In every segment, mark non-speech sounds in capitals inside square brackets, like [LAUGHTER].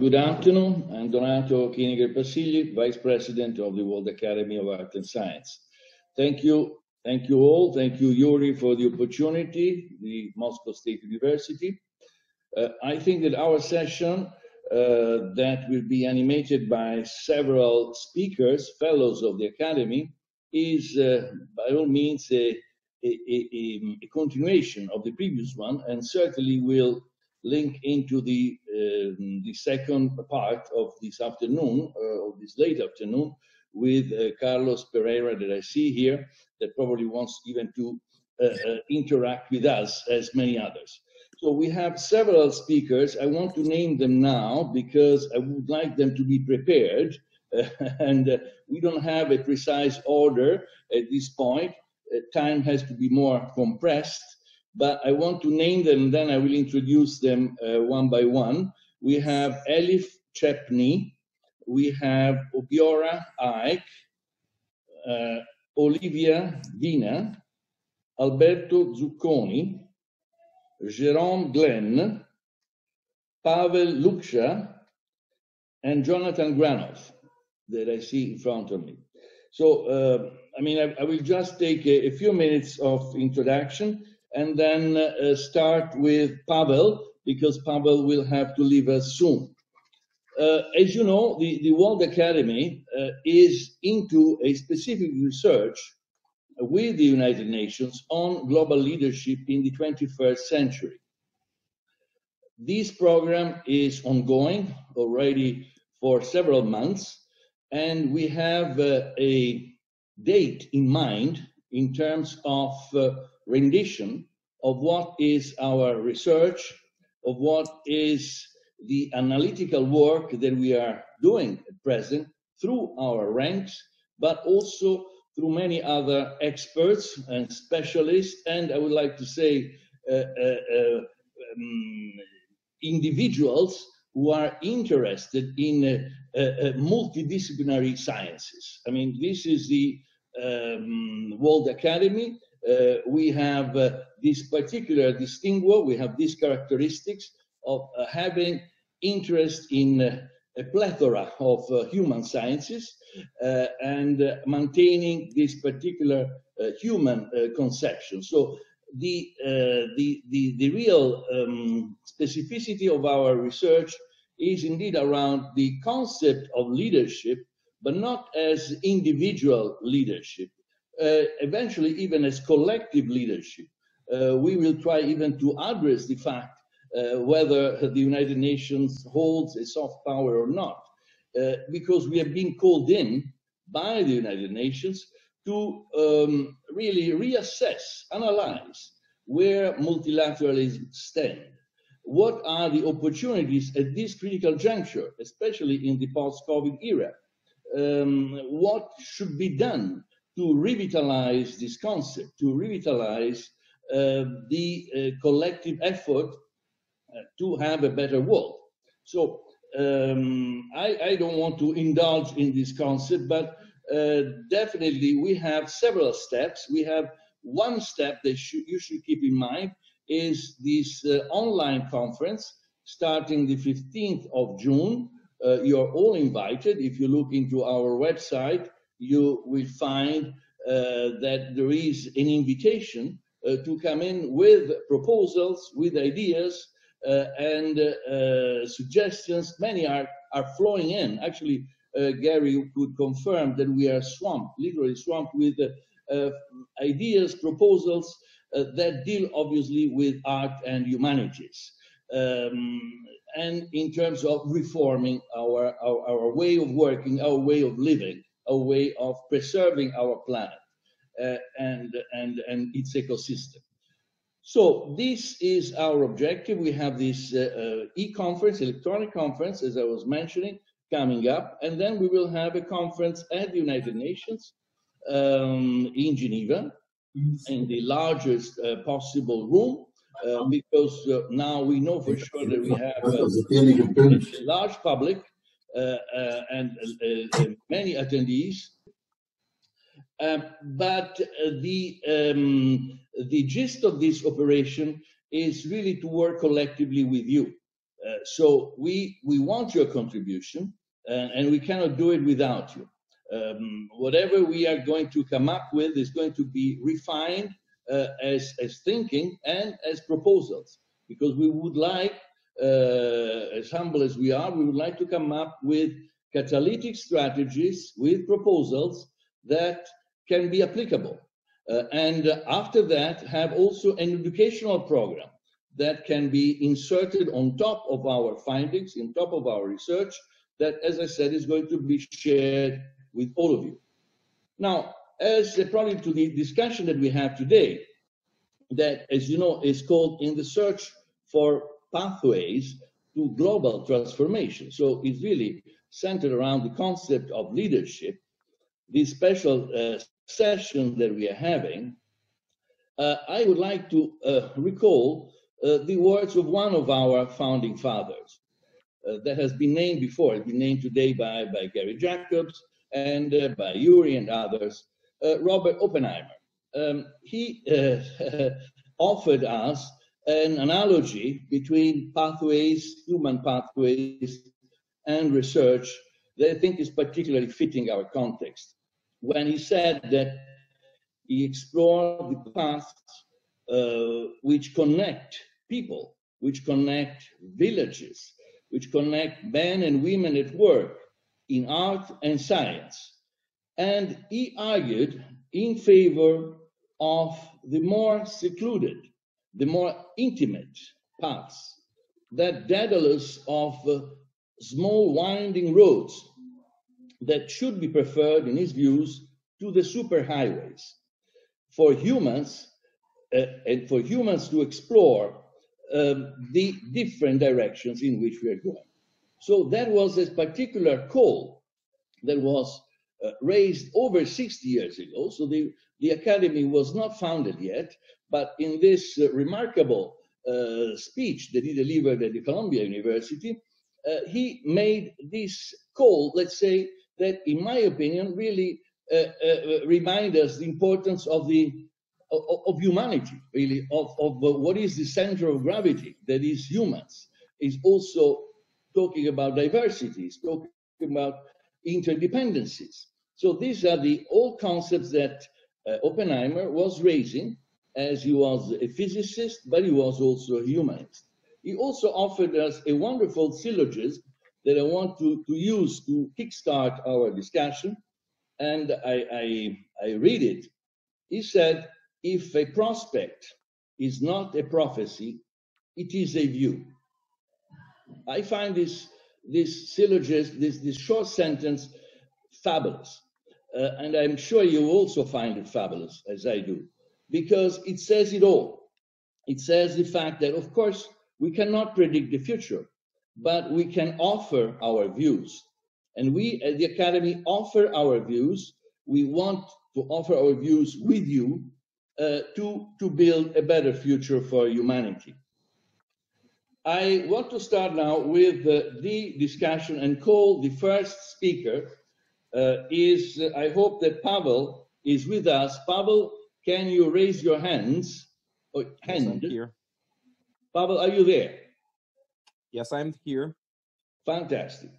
Good afternoon. I'm Donato Kiniger Passigli, Vice President of the World Academy of Art and Science. Thank you, thank you all. Thank you, Yuri, for the opportunity, the Moscow State University. Uh, I think that our session uh, that will be animated by several speakers, fellows of the Academy, is uh, by all means a, a, a, a, continuation of the previous one and certainly will link into the um, the second part of this afternoon, uh, of this late afternoon, with uh, Carlos Pereira that I see here, that probably wants even to uh, uh, interact with us as many others. So we have several speakers. I want to name them now because I would like them to be prepared. [LAUGHS] and uh, we don't have a precise order at this point. Uh, time has to be more compressed but I want to name them, then I will introduce them uh, one by one. We have Elif Çepni, we have Obiora Ike, uh, Olivia Bina, Alberto Zucconi, Jerome Glenn, Pavel Luksha, and Jonathan Granoff that I see in front of me. So, uh, I mean, I, I, will just take a, a few minutes of introduction and then uh, start with Pavel, because Pavel will have to leave us soon. Uh, as you know, the, the World Academy uh, is into a specific research with the United Nations on global leadership in the 21st century. This program is ongoing already for several months, and we have uh, a date in mind in terms of uh, rendition of what is our research, of what is the analytical work that we are doing at present through our ranks, but also through many other experts and specialists, and I would like to say uh, uh, uh, um, individuals who are interested in uh, uh, multidisciplinary sciences. I mean, this is the um, World Academy. Uh, we have uh, this particular distinguo, we have these characteristics of uh, having interest in a plethora of human sciences and maintaining this particular human conception. So the, uh, the, the, the, real um, specificity of our research is indeed around the concept of leadership, but not as individual leadership, uh, eventually even as collective leadership. Uh, we will try even to address the fact uh, whether the United Nations holds a soft power or not, uh, because we have been called in by the United Nations to um, really reassess, analyze where multilateralism stands. What are the opportunities at this critical juncture, especially in the post-COVID era? Um, what should be done to revitalize this concept, to revitalize uh, the uh, collective effort uh, to have a better world. So um, I, I, don't want to indulge in this concept, but uh, definitely we have several steps. We have one step that sh you should keep in mind is this online conference starting the 15th of June. Uh, you're all invited. If you look into our website, you will find uh, that there is an invitation uh, to come in with proposals, with ideas, uh, and suggestions. Many are, are flowing in. Actually, Garry could confirm that we are swamped, literally swamped with ideas, proposals that deal obviously with art and humanities. Um, and in terms of reforming our, our, our, way of working, our way of living a way of preserving our planet uh, and, and, and its ecosystem. So this is our objective. We have this uh, uh, e-conference, electronic conference, as I was mentioning, coming up, and then we will have a conference at the United Nations um, in Geneva, in the largest uh, possible room, uh, because uh, now we know for sure that we have a large public uh, uh, and uh, many attendees. but the, um, the gist of this operation is really to work collectively with you. Uh, so we, we want your contribution and, and we cannot do it without you. Um, whatever we are going to come up with is going to be refined uh, as, as thinking and as proposals because we would like, uh, as humble as we are, we would like to come up with catalytic strategies with proposals that can be applicable. Uh, and after that, have also an educational program that can be inserted on top of our findings, on top of our research, that, as I said, is going to be shared with all of you. Now, as a probably to the discussion that we have today, that, as you know, is called in the search for pathways to global transformation. So it's really centered around the concept of leadership. This special uh, session that we are having, uh, I would like to uh, recall uh, the words of one of our founding fathers uh, that has been named before. It's been named today by, by Garry Jacobs and uh, by Yuri and others, Robert Oppenheimer. Um, he [LAUGHS] offered us an analogy between pathways, human pathways, and research that I think is particularly fitting our context. When he said that he explored the paths uh, which connect people, which connect villages, which connect men and women at work in art and science. And he argued in favor of the more secluded, the more intimate paths, that Daedalus of uh, small winding roads that should be preferred, in his views, to the superhighways. For humans, uh, and for humans to explore um, the different directions in which we are going. So that was a particular call that was uh, raised over 60 years ago. So the, the Academy was not founded yet, but in this uh, remarkable uh, speech that he delivered at the Columbia University, uh, he made this call, let's say, that in my opinion really uh, uh, remind us the importance of the of, of humanity, really, of, of what is the center of gravity that is humans, is also talking about diversities, talking about interdependencies. So these are the old concepts that uh, Oppenheimer was raising as he was a physicist, but he was also a humanist. He also offered us a wonderful syllogism that I want to, to use to kickstart our discussion. And I, I, I read it. He said, if a prospect is not a prophecy, it is a view. I find this, this syllogism, this, this short sentence, fabulous. Uh, and I'm sure you also find it fabulous, as I do, because it says it all. It says the fact that, of course, we cannot predict the future, but we can offer our views. And we at the Academy offer our views. We want to offer our views with you uh, to, to build a better future for humanity. I want to start now with uh, the discussion and call the first speaker uh, is, uh, I hope that Pavel is with us. Pavel, can you raise your hands? Oh, hand. Yes, here. Pavel, are you there? Yes, I'm here. Fantastic.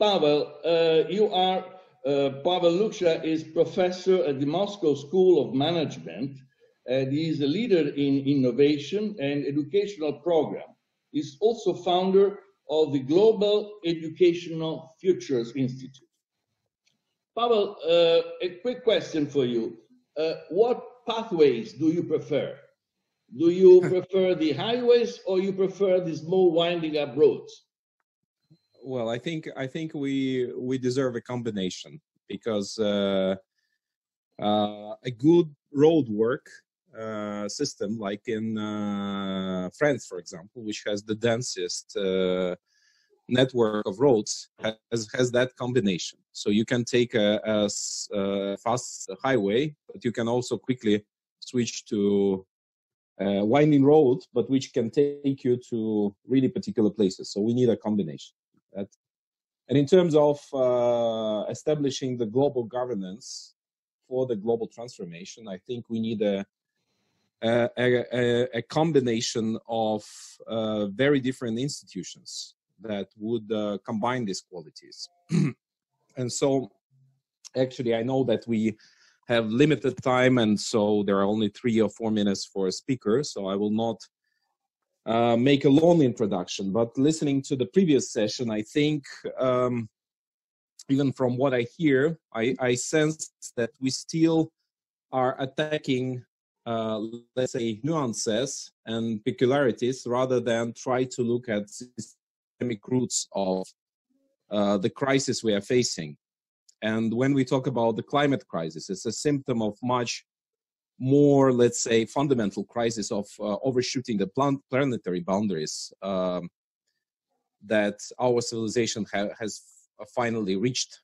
Pavel, uh, you are, uh, Pavel Luksha is professor at the Moscow School of Management and he is a leader in innovation and educational program. He's also founder of the Global Educational Futures Institute. Pavel, uh, a quick question for you. Uh, what pathways do you prefer? Do you [LAUGHS] prefer the highways or you prefer the small winding up roads? Well, I think I think we we deserve a combination because uh, uh, a good road work uh, system, like in uh, France, for example, which has the densest uh, network of roads, has, has that combination. So you can take a, a, a fast highway, but you can also quickly switch to a winding road, but which can take you to really particular places. So we need a combination. That, and in terms of uh, establishing the global governance for the global transformation, I think we need a a, a, a combination of uh, very different institutions that would uh, combine these qualities. [CLEARS THROAT] and so, actually, I know that we have limited time, and so there are only three or four minutes for a speaker. So I will not uh, make a long introduction. But listening to the previous session, I think um, even from what I hear, I, I sense that we still are attacking, uh, let's say, nuances and peculiarities rather than try to look at roots of uh, the crisis we are facing. And when we talk about the climate crisis, it's a symptom of much more, let's say, fundamental crisis of uh, overshooting the plan- planetary boundaries um, that our civilization ha- has finally reached.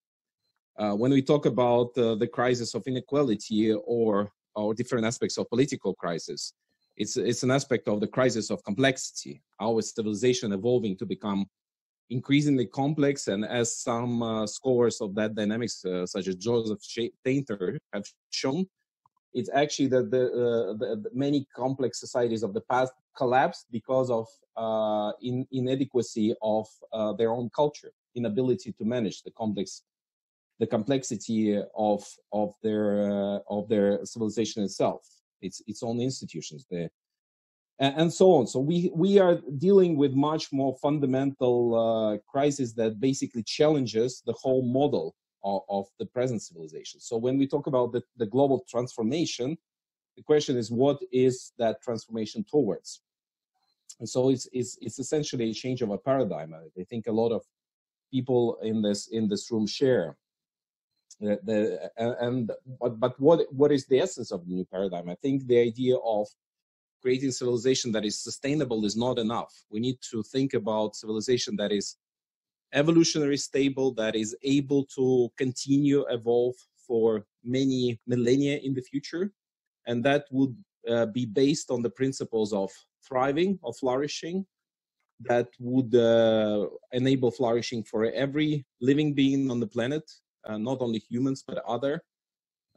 Uh, when we talk about uh, the crisis of inequality or or different aspects of political crisis, it's it's an aspect of the crisis of complexity. Our civilization evolving to become increasingly complex, and as some uh, scholars of that dynamics, uh, such as Joseph Tainter, have shown, it's actually that the, uh, the, the, many complex societies of the past collapsed because of uh, in, inadequacy of uh, their own culture, inability to manage the complex, the complexity of of their uh, of their civilization itself, its its own institutions, the, and, and so on. So we we are dealing with much more fundamental uh, crisis that basically challenges the whole model of, of the present civilization. So when we talk about the, the global transformation, the question is what is that transformation towards? And so it's, it's, it's essentially a change of a paradigm. I think a lot of people in this in this room share. The, and but what what is the essence of the new paradigm? I think the idea of creating civilization that is sustainable is not enough. We need to think about civilization that is evolutionary stable that is able to continue evolve for many millennia in the future and that would uh, be based on the principles of thriving of flourishing that would uh, enable flourishing for every living being on the planet not only humans but other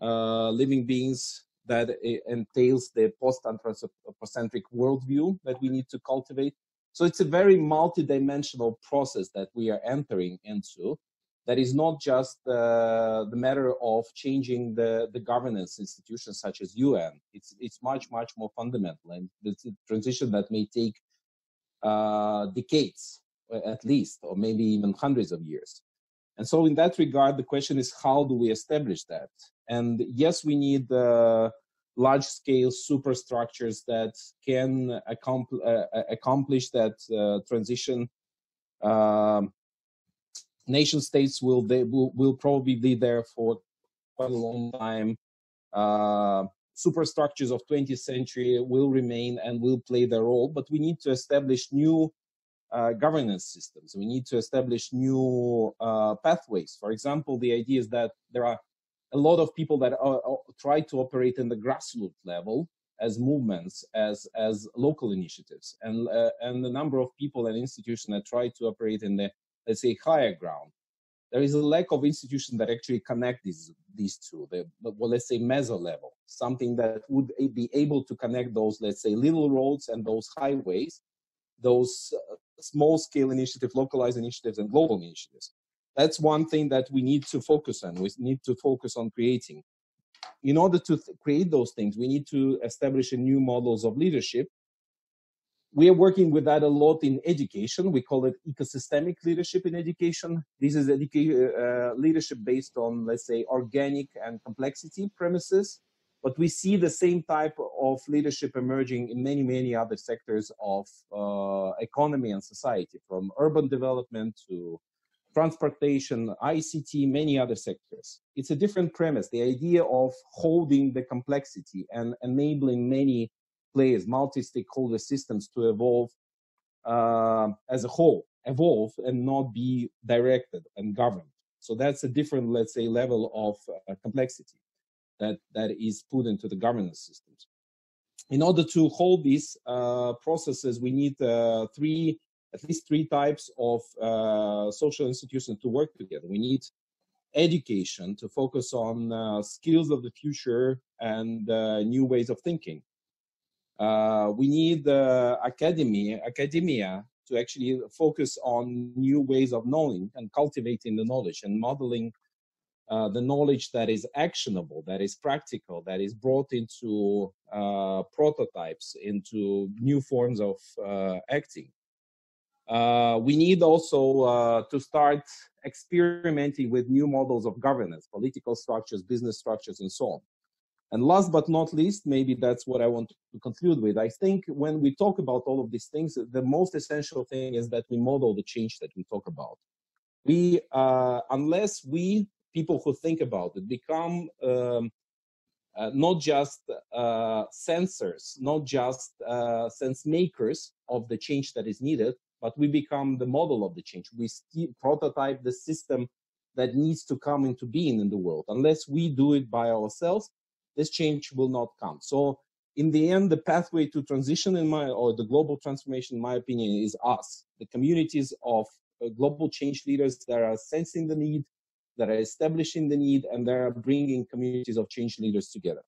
uh, living beings that entails the post-anthropocentric worldview that we need to cultivate so it's a very multidimensional process that we are entering into. That is not just uh, the matter of changing the, the governance institutions such as UN. It's it's much much more fundamental, and it's a transition that may take uh, decades at least, or maybe even hundreds of years. And so, in that regard, the question is how do we establish that? And yes, we need uh, large scale superstructures that can accompl- uh, uh, accomplish that uh, transition. Um, nation states will they will, will probably be there for quite a long time. Uh, superstructures of 20th century will remain and will play their role, but we need to establish new governance systems. We need to establish new uh, pathways. For example, the idea is that there are a lot of people that are, are, try to operate in the grassroots level as movements, as as local initiatives, and uh, and the number of people and institutions that try to operate in the let's say higher ground. There is a lack of institutions that actually connect these these two. The well, let's say meso level, something that would be able to connect those let's say little roads and those highways, those uh, small scale initiatives, localized initiatives, and global initiatives. That's one thing that we need to focus on. We need to focus on creating. In order to th- create those things we need to establish new models of leadership. We are working with that a lot in education. We call it ecosystemic leadership in education. This is educa- uh, leadership based on let's say organic and complexity premises but we see the same type of leadership emerging in many many other sectors of uh, economy and society from urban development to transportation, ICT, many other sectors. It's a different premise. The idea of holding the complexity and enabling many players, multi-stakeholder systems to evolve uh, as a whole, evolve and not be directed and governed. So that's a different, let's say, level of uh, complexity that, that is put into the governance systems. In order to hold these uh, processes, we need uh, three at least three types of uh, social institutions to work together. We need education to focus on uh, skills of the future and uh, new ways of thinking. Uh, we need academia, academia to actually focus on new ways of knowing and cultivating the knowledge and modeling uh, the knowledge that is actionable, that is practical, that is brought into uh, prototypes, into new forms of uh, acting. Uh, we need also uh, to start experimenting with new models of governance, political structures, business structures, and so on. And last but not least, maybe that's what I want to conclude with. I think when we talk about all of these things, the most essential thing is that we model the change that we talk about. We, uh, unless we, people who think about it, become um, uh, not just uh, sensors, not just uh, sense makers of the change that is needed, but we become the model of the change. We prototype the system that needs to come into being in the world. Unless we do it by ourselves, this change will not come. So in the end, the pathway to transition in my, or the global transformation, in my opinion, is us, the communities of uh, global change leaders that are sensing the need, that are establishing the need, and that are bringing communities of change leaders together.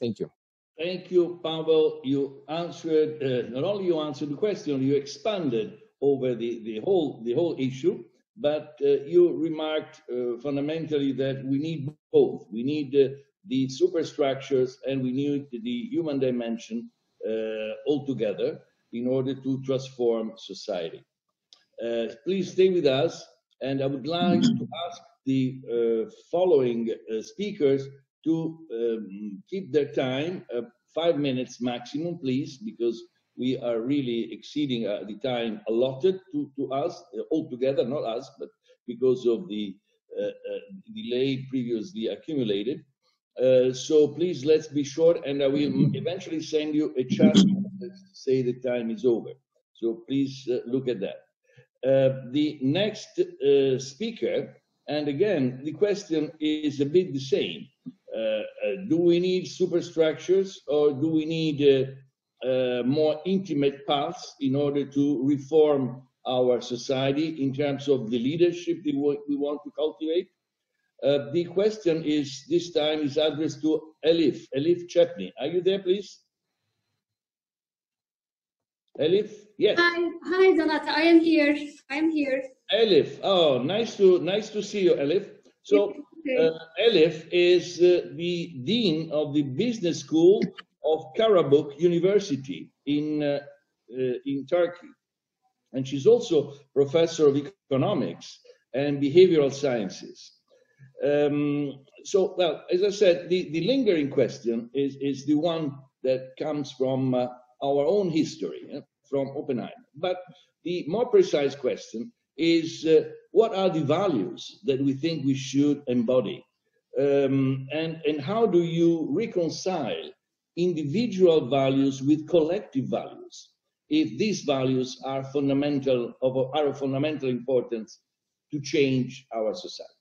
Thank you. Thank you, Pavel. You answered, uh, not only you answered the question, you expanded over the, the whole the whole issue, but uh, you remarked uh, fundamentally that we need both. We need uh, the superstructures and we need the human dimension uh, altogether in order to transform society. Uh, please stay with us, and I would like to ask the uh, following speakers to um, keep their time, five minutes maximum, please, because we are really exceeding uh, the time allotted to, to us uh, altogether, not us, but because of the uh, uh delay previously accumulated. Uh, so please let's be short and I will eventually send you a chat to say the time is over. So please uh, look at that. the next speaker, and again, the question is a bit the same. do we need superstructures or do we need uh, more intimate paths in order to reform our society in terms of the leadership we want to cultivate. Uh, the question is this time is addressed to Elif, Elif Çepni. Are you there, please? Elif, yes. Hi, hi, Donata. I am here. I am here. Elif, oh, nice to nice to see you, Elif. So, uh, Elif is uh, the dean of the business school of Karabük University in, uh, uh, in Turkey. And she's also professor of economics and behavioral sciences. Um, so, well, as I said, the, the lingering question is, is the one that comes from uh, our own history, from Oppenheimer. But the more precise question is uh, what are the values that we think we should embody? Um, and, and how do you reconcile individual values with collective values if these values are fundamental of are of fundamental importance to change our society.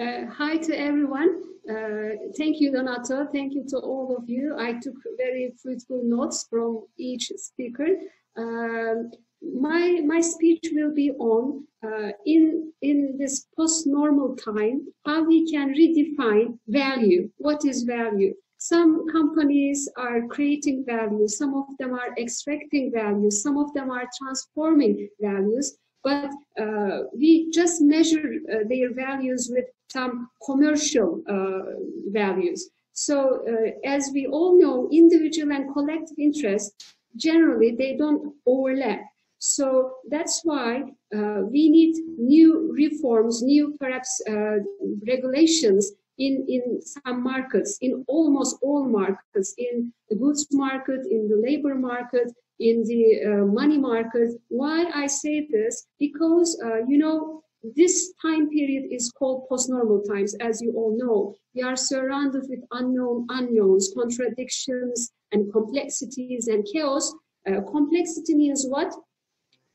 Uh, hi to everyone. Uh, thank you, Donato. Thank you to all of you. I took very fruitful notes from each speaker. Um, my my speech will be on uh, in in this post normal time how we can redefine value. What is value? Some companies are creating value some of them are extracting value some of them are transforming values, but uh, we just measure uh, their values with some commercial uh, values. So uh, as we all know, individual and collective interests, generally they don't overlap. So that's why uh, we need new reforms, new perhaps uh, regulations in, in some markets, in almost all markets, in the goods market, in the labor market, in the uh, money market. Why I say this? Because, uh, you know, this time period is called post-normal times, as you all know. We are surrounded with unknown unknowns, contradictions, and complexities and chaos. Uh, complexity means what?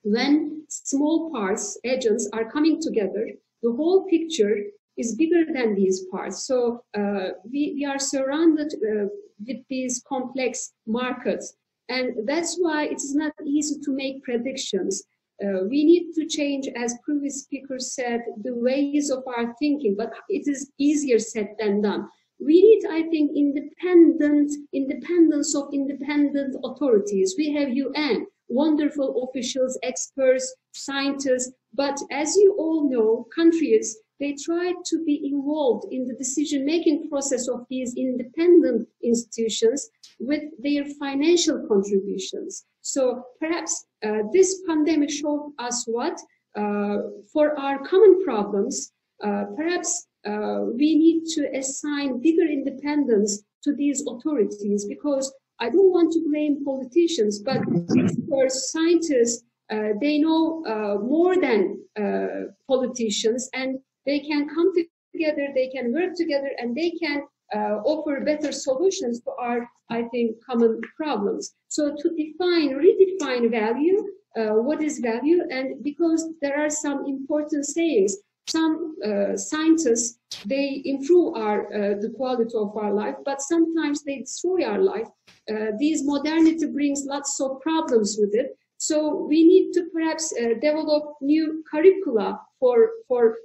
When small parts, agents, are coming together, the whole picture is bigger than these parts. So uh, we, we are surrounded uh, with these complex markets. And that's why it is not easy to make predictions. Uh, we need to change, as previous speakers said, the ways of our thinking, but it is easier said than done. we need, I think, independent independence of independent authorities. We have UN, wonderful officials, experts, scientists, but as you all know, countries they try to be involved in the decision-making process of these independent institutions with their financial contributions. So perhaps uh, this pandemic showed us what uh, for our common problems, uh, perhaps uh, we need to assign bigger independence to these authorities because I don't want to blame politicians, but experts, scientists, uh, they know uh, more than uh, politicians and they can come together, they can work together and they can offer better solutions to our, I think, common problems. So to define, redefine value, what is value? And because there are some important sayings, some uh, scientists they improve our uh, the quality of our life but sometimes they destroy our life. Uh, these modernity brings lots of problems with it. So we need to perhaps uh, develop new curricula for for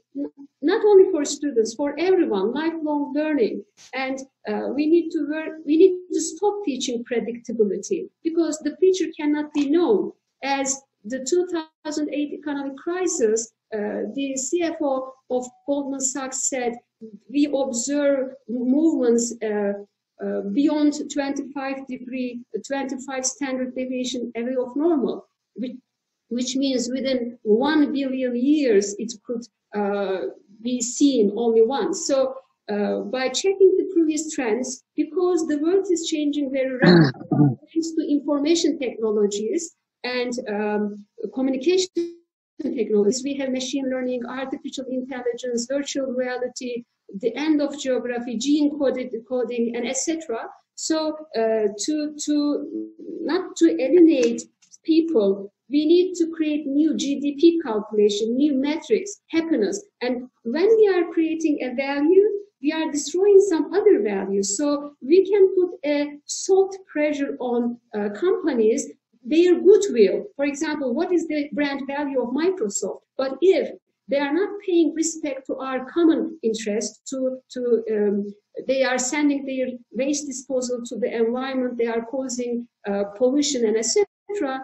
not only for students for everyone lifelong learning. And uh, we need to work we need to stop teaching predictability because the future cannot be known. As the 2008 economic crisis the CFO of Goldman Sachs said, we observe movements uh, uh, beyond 25 degree, 25 standard deviation away of normal, which, which means within 1 billion years it could uh, be seen only once. So uh, by checking the previous trends, because the world is changing very rapidly [CLEARS THROAT] thanks to information technologies and um, communication technologies. We have machine learning, artificial intelligence, virtual reality, the end of geography, gene coded coding, and etc. So uh, to to not to alienate people, we need to create new GDP calculation, new metrics, happiness, and when we are creating a value, we are destroying some other values. So we can put a soft pressure on uh, companies their goodwill. For example, what is the brand value of Microsoft? But if they are not paying respect to our common interest, to, to um, they are sending their waste disposal to the environment, they are causing uh, pollution and etc.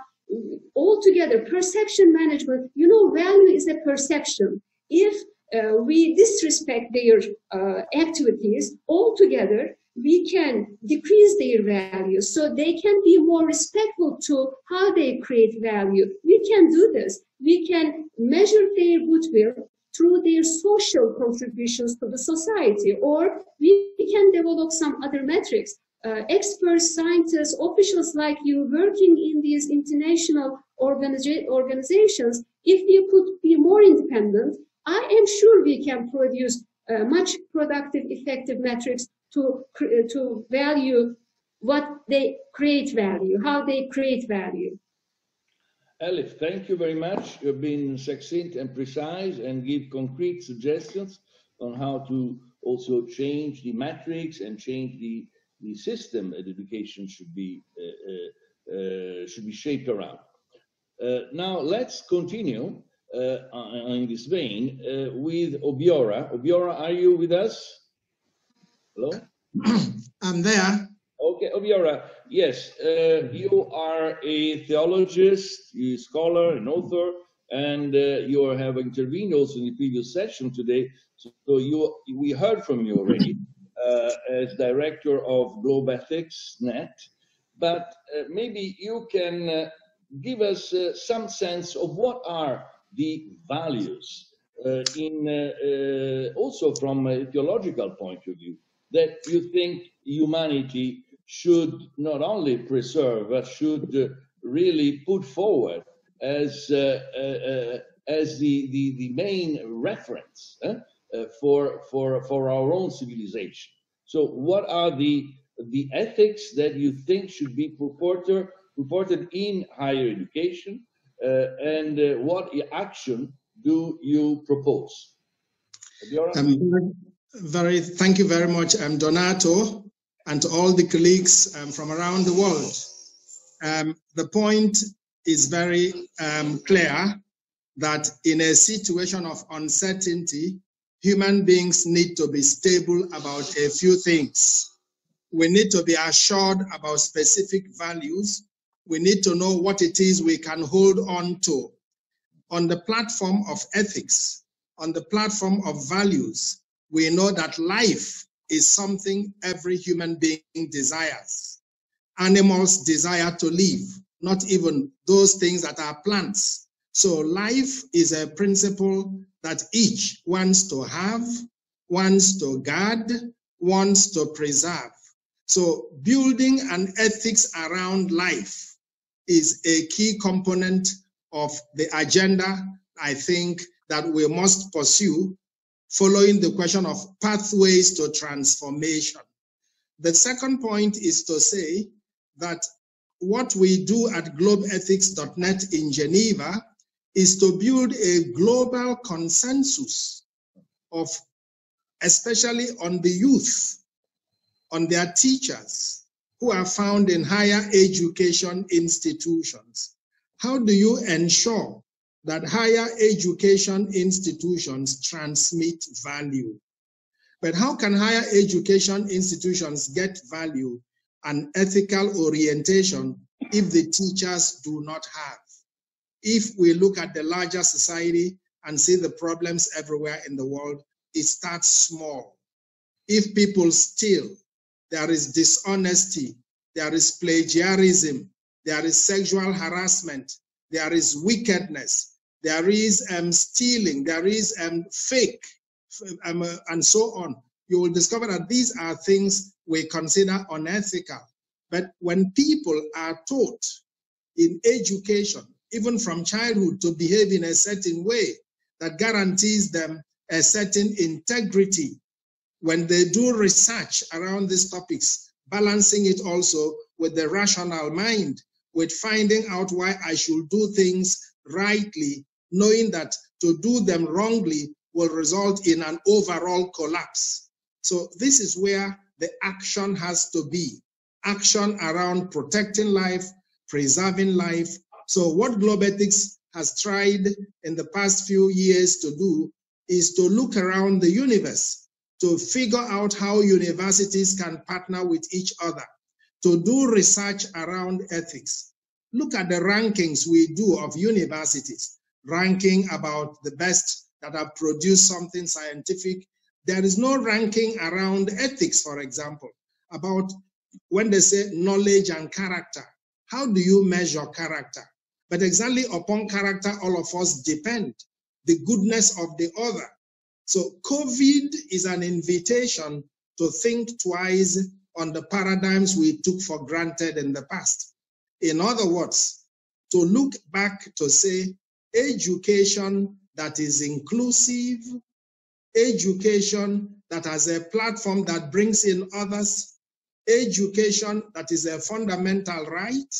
Altogether, perception management, you know, value is a perception. If uh, we disrespect their uh, activities altogether, we can decrease their value so they can be more respectful to how they create value. We can do this. We can measure their goodwill through their social contributions to the society, or we can develop some other metrics. Uh, experts, scientists, officials like you working in these international organiza organizations, if you could be more independent, I am sure we can produce uh, much productive, effective metrics to, to value what they create value, how they create value. Elif, thank you very much. You've been succinct and precise and give concrete suggestions on how to also change the metrics and change the, the system that education should be uh, uh, uh, should be shaped around. Uh, now let's continue uh, in this vein uh, with Obiora. Obiora, are you with us? Hello? [CLEARS THROAT] I'm there. Okay, Obiora, yes, uh, you are a theologist, a scholar, an author, and uh, you have intervened also in the previous session today. So you, we heard from you already [CLEARS THROAT] uh, as director of Globethics.net, but uh, maybe you can uh, give us uh, some sense of what are the values in also from a theological point of view that you think humanity should not only preserve, but should uh, really put forward as, uh, uh, uh as the, the, the main reference uh, for, for, for our own civilization. So what are the, the ethics that you think should be purported, purported in higher education uh, and what action do you propose? Um, very, thank you very much, um, Donato, and to all the colleagues um, from around the world. Um, the point is very um, clear that in a situation of uncertainty, human beings need to be stable about a few things. We need to be assured about specific values. We need to know what it is we can hold on to. On the platform of ethics, on the platform of values, we know that life is something every human being desires. Animals desire to live, not even those things that are plants. So life is a principle that each wants to have, wants to guard, wants to preserve. So building an ethics around life is a key component of the agenda, I think, that we must pursue following the question of pathways to transformation. The second point is to say that what we do at globethics.net in Geneva is to build a global consensus of, especially on the youth, on their teachers who are found in higher education institutions. How do you ensure that higher education institutions transmit value. But how can higher education institutions get value and ethical orientation if the teachers do not have? If we look at the larger society and see the problems everywhere in the world, it starts small. If people steal, there is dishonesty, there is plagiarism, there is sexual harassment, there is wickedness, there is um, stealing, there is um, fake, um, uh, and so on. You will discover that these are things we consider unethical. But when people are taught in education, even from childhood, to behave in a certain way that guarantees them a certain integrity, when they do research around these topics, balancing it also with the rational mind, with finding out why I should do things rightly knowing that to do them wrongly will result in an overall collapse. So this is where the action has to be. Action around protecting life, preserving life. So what Globethics has tried in the past few years to do is to look around the universe to figure out how universities can partner with each other to do research around ethics. Look at the rankings we do of universities ranking about the best that have produced something scientific. There is no ranking around ethics, for example, about when they say knowledge and character. How do you measure character? But exactly upon character, all of us depend, the goodness of the other. So COVID is an invitation to think twice on the paradigms we took for granted in the past. In other words, to look back to say, education that is inclusive, education that has a platform that brings in others, education that is a fundamental right,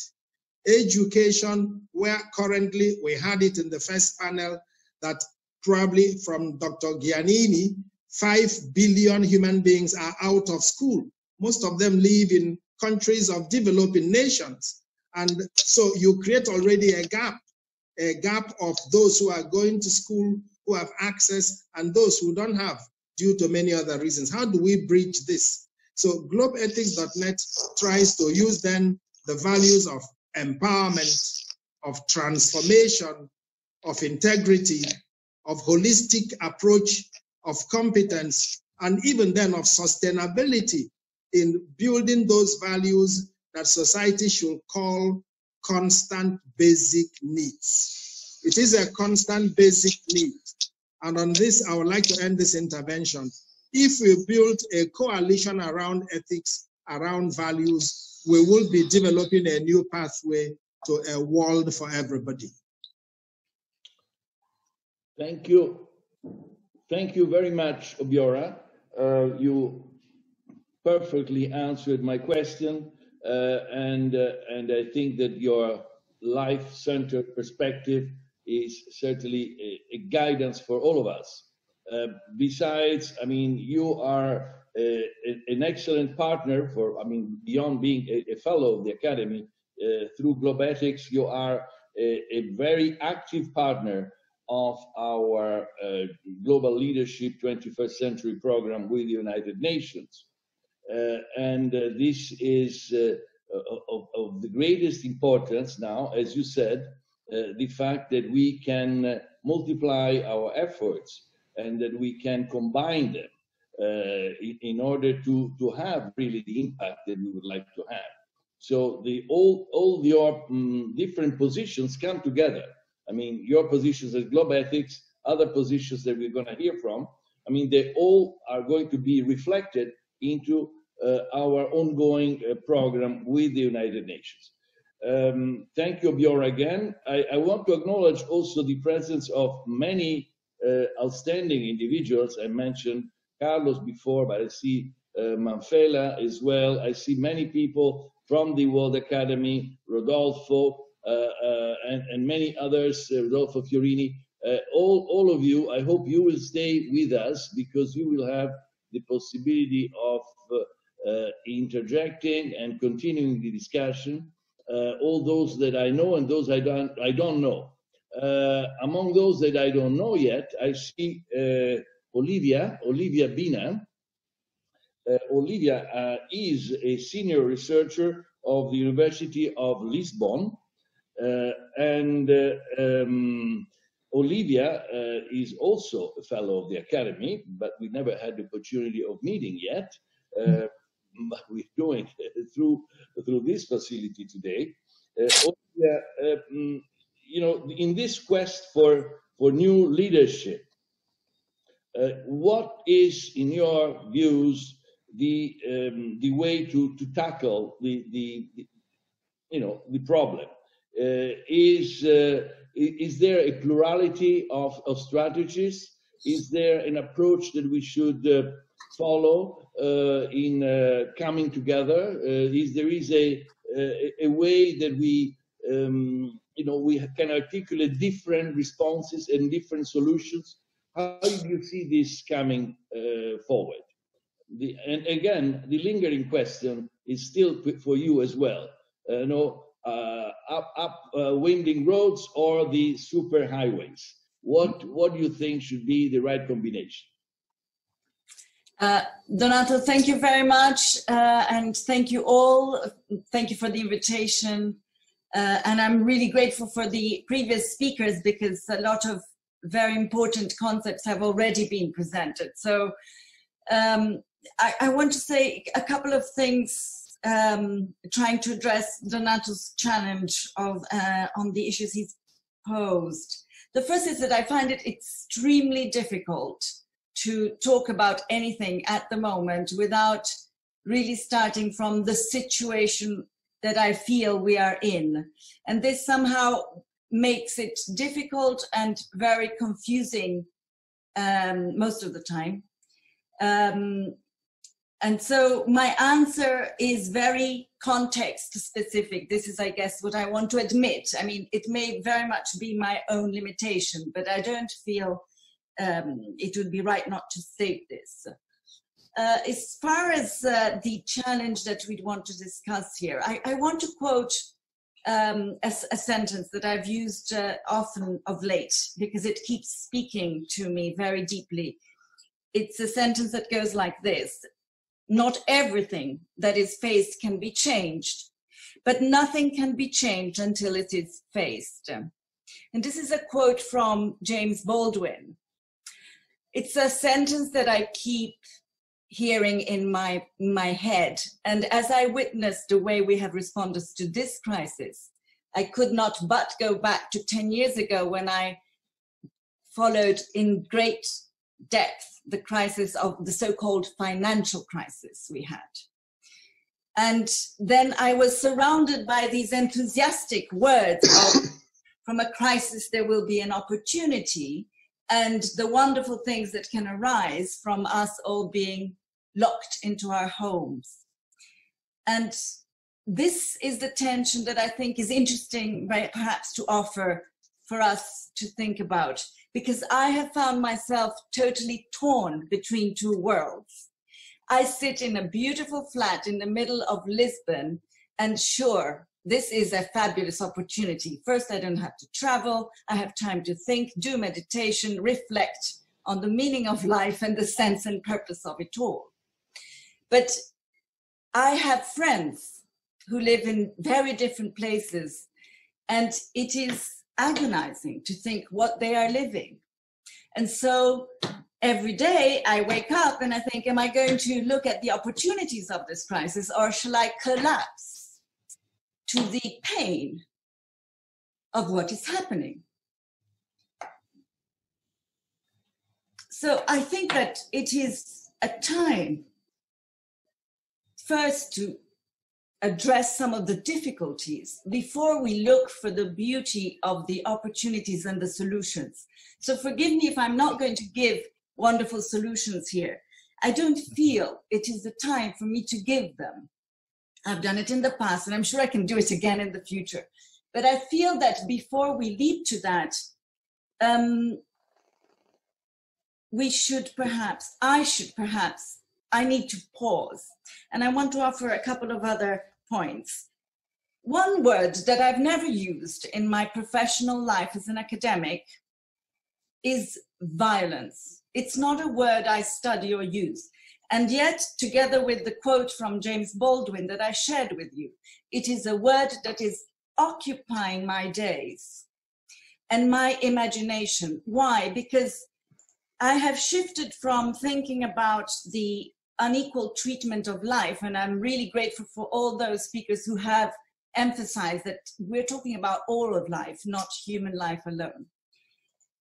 education where currently we had it in the first panel that probably from Dr. Giannini, 5 billion human beings are out of school. Most of them live in countries of developing nations. And so you create already a gap a gap of those who are going to school, who have access, and those who don't have due to many other reasons. How do we bridge this? So globethics.net tries to use then the values of empowerment, of transformation, of integrity, of holistic approach, of competence, and even then of sustainability in building those values that society should call constant basic needs. It is a constant basic need. And on this, I would like to end this intervention. If we build a coalition around ethics, around values, we will be developing a new pathway to a world for everybody. Thank you. Thank you very much, Obiora. Uh, you perfectly answered my question. Uh, and uh, and I think that your life-centered perspective is certainly a, a, guidance for all of us. Uh, besides, I mean, you are a, a, an excellent partner for, I mean, beyond being a, fellow of the Academy, uh, through Globethics, you are a, very active partner of our uh, Global Leadership 21st Century Program with the United Nations. Uh, and uh, this is uh, of, of, the greatest importance now, as you said, the fact that we can multiply our efforts and that we can combine them in, in, order to, to have really the impact that we would like to have. So the all all your um, different positions come together. I mean, your positions as Globethics, other positions that we're going to hear from. I mean, they all are going to be reflected into our ongoing uh, program with the United Nations. Um, thank you, Bjorn, again. I, I, want to acknowledge also the presence of many uh, outstanding individuals. I mentioned Carlos before, but I see uh, Manfela as well. I see many people from the World Academy, Rodolfo, uh, uh, and, and, many others, uh, Rodolfo Fiorini. all, all of you, I hope you will stay with us because you will have the possibility of uh, interjecting and continuing the discussion. Uh, all those that I know and those I don't, I don't know. Uh, among those that I don't know yet, I see Olivia, Olivia Bina. Olivia is a senior researcher of the University of Lisbon, uh, and uh, um, Olivia uh, is also a fellow of the Academy, but we never had the opportunity of meeting yet [LAUGHS] we're doing through through this facility today. Uh, uh, mm, you know, in this quest for for new leadership, uh, what is, in your views, the um, the way to to tackle the the, the you know the problem? Is is there a plurality of, of strategies? Is there an approach that we should uh, follow uh, in uh, coming together. Uh, is there is a, a, a way that we um, you know we can articulate different responses and different solutions. How do you see this coming forward? The, and again, the lingering question is still for you as well. Uh, you know, uh, up, up uh, winding roads or the super highways. What, what do you think should be the right combination? Uh, Donato, thank you very much, uh, and thank you all. Thank you for the invitation, uh, and I'm really grateful for the previous speakers because a lot of very important concepts have already been presented. So um, I, I, want to say a couple of things, um, trying to address Donato's challenge of uh, on the issues he's posed. The first is that I find it extremely difficult to talk about anything at the moment without really starting from the situation that I feel we are in. And this somehow makes it difficult and very confusing um, most of the time. Um, and so my answer is very context specific. This is, I guess, what I want to admit. I mean, it may very much be my own limitation, but I don't feel um, it would be right not to state this. Uh, as far as uh, the challenge that we want to discuss here, I, I want to quote um, a, a, sentence that I've used uh, often of late because it keeps speaking to me very deeply. It's a sentence that goes like this Not everything that is faced can be changed, but nothing can be changed until it is faced. And this is a quote from James Baldwin it's a sentence that I keep hearing in my my head. And as i witnessed the way we have responded to this crisis i could not but go back to 10 years ago when i followed in great depth the crisis of the so-called financial crisis we had. And then i was surrounded by these enthusiastic words of [COUGHS] from a crisis there will be an opportunity and the wonderful things that can arise from us all being locked into our homes. And this is the tension that I think is interesting, perhaps to offer for us to think about, because I have found myself totally torn between two worlds. I sit in a beautiful flat in the middle of Lisbon, and sure, this is a fabulous opportunity. First, I don't have to travel. I have time to think, do meditation, reflect on the meaning of life and the sense and purpose of it all. But I have friends who live in very different places, and it is agonizing to think what they are living. And so every day I wake up and I think, am I going to look at the opportunities of this crisis or shall I collapse to the pain of what is happening? So I think that it is a time first to address some of the difficulties before we look for the beauty of the opportunities and the solutions. So forgive me if I'm not going to give wonderful solutions here. I don't feel it is the time for me to give them. I've done it in the past and I'm sure I can do it again in the future. But I feel that before we leap to that, um, we should perhaps, I should perhaps I need to pause. And I want to offer a couple of other points. One word that I've never used in my professional life as an academic is violence. It's not a word I study or use. And yet, together with the quote from James Baldwin that I shared with you, it is a word that is occupying my days and my imagination. Why? Because I have shifted from thinking about the unequal treatment of life. And I'm really grateful for all those speakers who have emphasized that we're talking about all of life, not human life alone.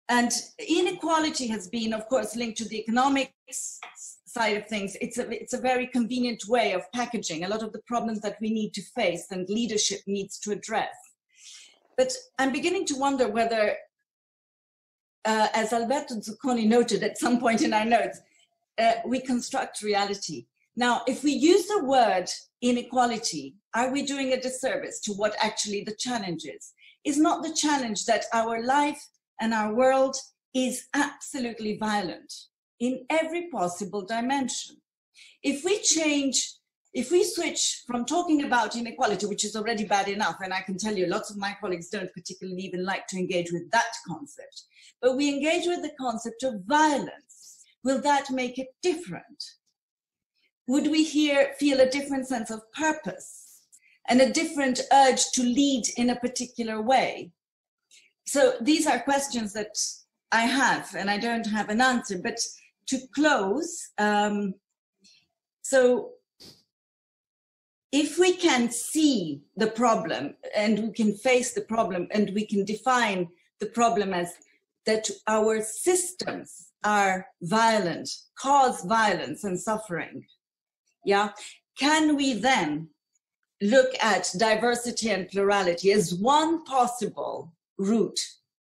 And inequality has been, of course, linked to the economics side of things. It's a, it's a very convenient way of packaging a lot of the problems that we need to face and leadership needs to address. But I'm beginning to wonder whether, uh, as Alberto Zucconi noted at some point in our notes, uh, we construct reality. Now, if we use the word inequality, are we doing a disservice to what actually the challenge is? Is not the challenge that our life and our world is absolutely violent in every possible dimension? If we change, if we switch from talking about inequality, which is already bad enough, and I can tell you lots of my colleagues don't particularly even like to engage with that concept, but we engage with the concept of violence will that make it different? Would we here feel a different sense of purpose and a different urge to lead in a particular way? So these are questions that I have, and I don't have an answer. But to close, um, so if we can see the problem and we can face the problem and we can define the problem as that our systems are violent, cause violence and suffering, yeah, can we then look at diversity and plurality as one possible route?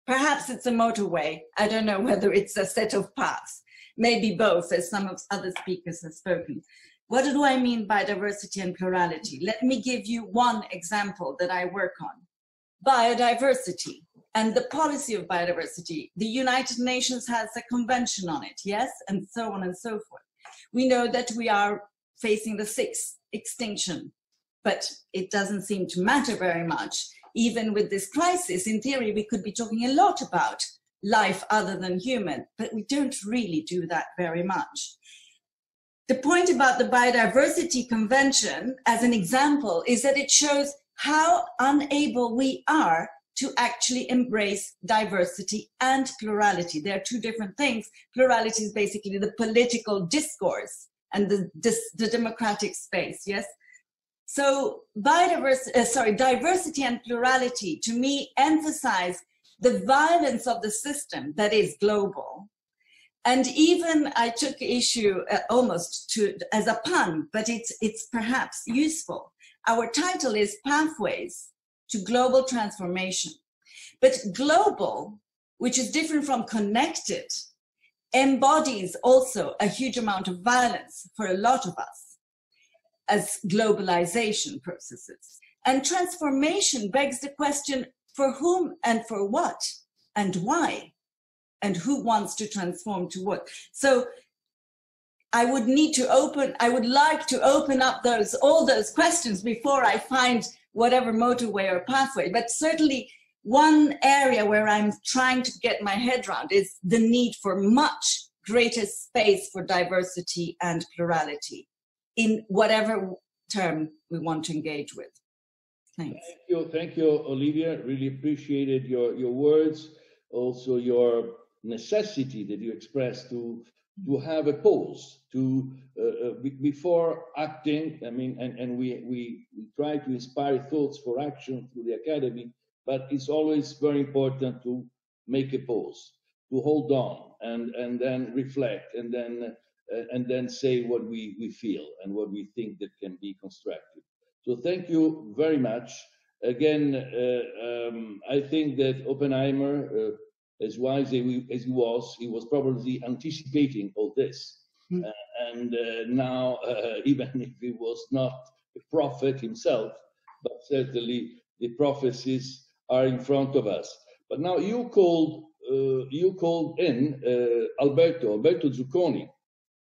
Perhaps it's a motorway. I don't know whether it's a set of paths. Maybe both, as some of other speakers have spoken. What do I mean by diversity and plurality? Let me give you one example that I work on. Biodiversity and the policy of biodiversity. The United Nations has a convention on it, yes, and so on and so forth. We know that we are facing the sixth extinction, but it doesn't seem to matter very much. Even with this crisis, in theory, we could be talking a lot about life other than human, but we don't really do that very much. The point about the Biodiversity Convention, as an example, is that it shows how unable we are to actually embrace diversity and plurality. They are two different things. Plurality is basically the political discourse and the, this, the democratic space, yes? So biodiversity, uh, sorry, diversity and plurality to me emphasize the violence of the system that is global. And even I took issue uh, almost to as a pun, but it's it's perhaps useful. Our title is Pathways to global transformation. But global, which is different from connected, embodies also a huge amount of violence for a lot of us as globalization processes. And transformation begs the question for whom and for what and why and who wants to transform to what. So I would need to open, I would like to open up those, all those questions before I find whatever motorway or pathway. But certainly, one area where I'm trying to get my head around is the need for much greater space for diversity and plurality in whatever term we want to engage with. Thanks. Thank you, thank you, Olivia. Really appreciated your, your words, also your necessity that you expressed to to have a pause to uh, uh, before acting. I mean, and, and we, we try to inspire thoughts for action through the academy, but it's always very important to make a pause, to hold on, and and then reflect, and then uh, and then say what we we feel and what we think that can be constructive. So thank you very much. Again, uh, um, I think that Oppenheimer, uh, as wise as he, was, he was probably anticipating all this. Mm. and uh, now, [LAUGHS] uh, even if he was not a prophet himself, but certainly the prophecies are in front of us. But now you called, uh, you called in Alberto, Alberto Zucconi,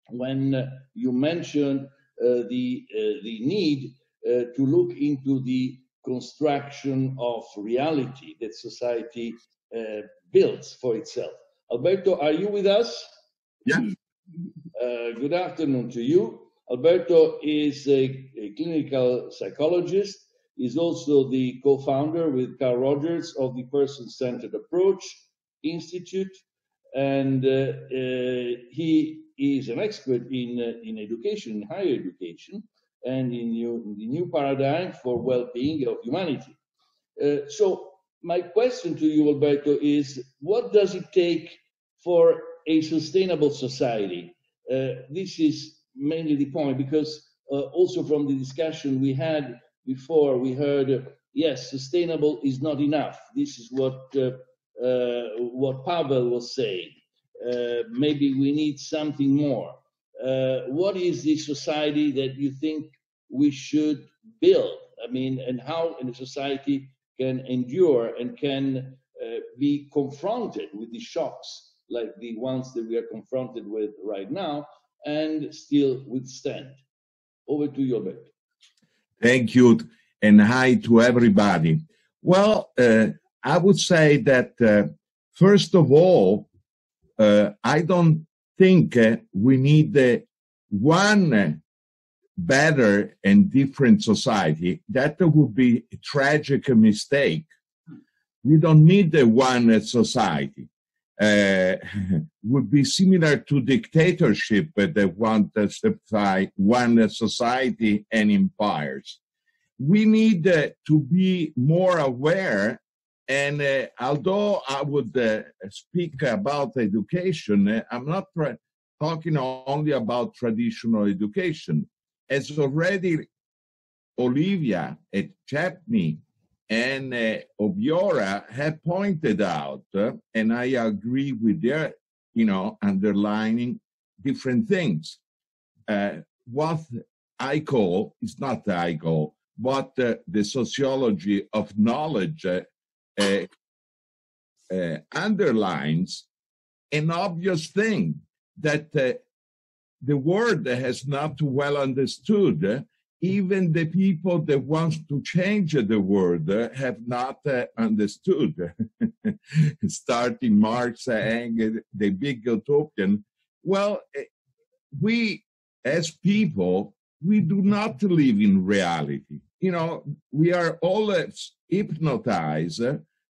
when you mentioned the, the need uh, to look into the construction of reality that society uh, builds for itself. Alberto, are you with us? Yeah. Uh, good afternoon to you. Alberto is a, a clinical psychologist. He's also the co-founder with Carl Rogers of the Person-Centered Approach Institute, and uh, uh, he is an expert in uh, in education, in higher education, and in, new, in the new paradigm for well-being of humanity. Uh, so my question to you, Alberto, is what does it take for a sustainable society? Uh, this is mainly the point because uh, also from the discussion we had before, we heard, uh, yes, sustainable is not enough. This is what uh, uh, what Pavel was saying. maybe we need something more. what is the society that you think we should build. I mean, and how in a society can endure and can uh, be confronted with the shocks like the ones that we are confronted with right now and still withstand. Over to you, Albert. Thank you, and hi to everybody. Well, uh, I would say that uh, first of all, uh, I don't think uh, we need uh, one better and different society, that would be a tragic mistake. We don't need the one society. Uh, [LAUGHS] would be similar to dictatorship that want to one society and empires. We need uh, to be more aware and uh, although I would uh, speak about education, uh, I'm not talking only about traditional education as already Olivia at Çepni and uh, Obiora have pointed out, uh, and I agree with their, you know, underlining different things. Uh, what I call, it's not I call, uh, the sociology of knowledge underlines an obvious thing that the word has not well understood. Even the people that want to change the word have not uh, understood. [LAUGHS] Starting Marx and the big utopian. Well, eh, we as people, we do not live in reality. You know, we are all hypnotized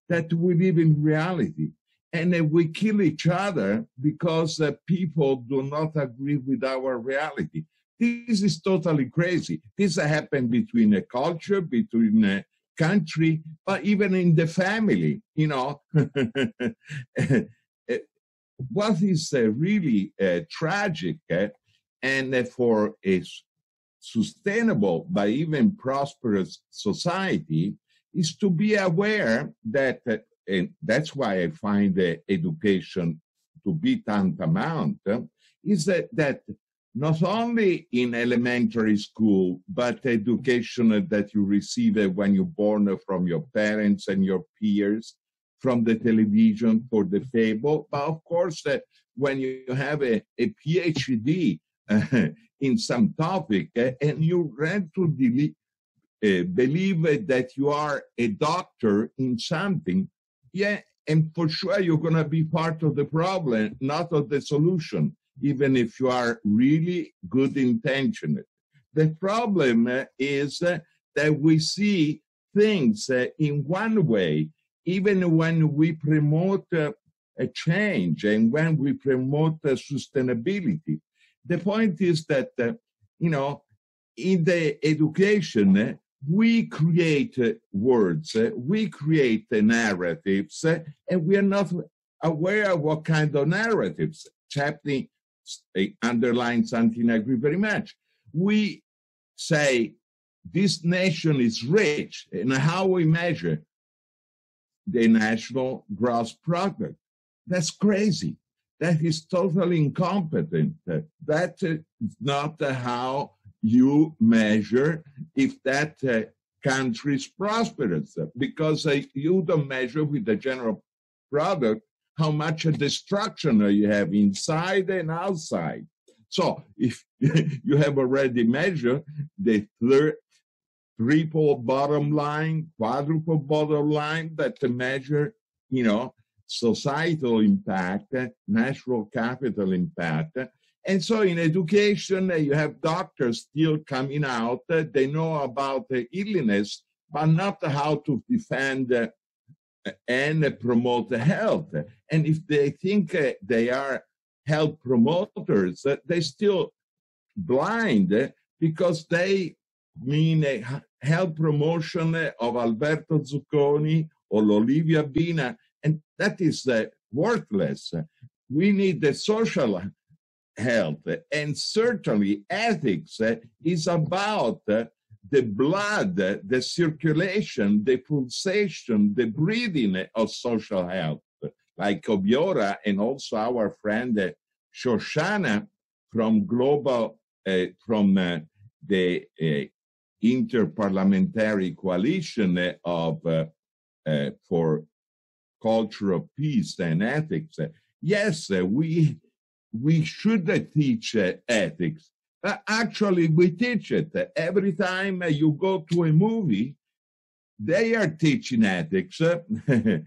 that we live in reality and uh, we kill each other because people do not agree with our reality. This is totally crazy. This happened between a culture, between a country, but even in the family, you know. [LAUGHS] what is uh, really uh, tragic uh, and for a sustainable but even prosperous society is to be aware that and that's why I find the education to be tantamount, is that, that not only in elementary school, but education that you receive when you're born from your parents and your peers, from the television for the fable, but of course, uh, when you have a, a PhD uh, [LAUGHS] in some topic uh, and you read to uh, believe that you are a doctor in something, yeah, and for sure you're going to be part of the problem, not of the solution, even if you are really good intentioned. The problem uh, is uh, that we see things uh, in one way, even when we promote a change and when we promote sustainability. The point is that, you know, in the education, we create words, eh? we create narratives, eh? and we are not aware of what kind of narratives. Chaplin eh, underlines something I agree very much. We say this nation is rich, and how we measure the national gross product. That's crazy. That is totally incompetent. That is not how you measure if that uh, country is prosperous because uh, you don't measure with the general product how much destruction you have inside and outside. So if [LAUGHS] you have already measured the third, triple bottom line, quadruple bottom line that measure, you know, societal impact, natural capital impact, and so in education, uh, you have doctors still coming out. Uh, they know about the illness, but not how to defend uh, and promote health. And if they think they are health promoters, they're still blind because they mean health promotion of Alberto Zucconi or Olivia Bina, and that is worthless. We need the social health. And certainly ethics is about the blood, the circulation, the pulsation, the breathing of social health. Like Obiora and also our friend Shoshana from Global, uh, from uh, the uh, Interparliamentary Coalition of for Culture of Peace and Ethics. Yes, we we should teach uh, ethics. Uh, actually, we teach it. Uh, every time uh, you go to a movie, they are teaching ethics, uh, [LAUGHS]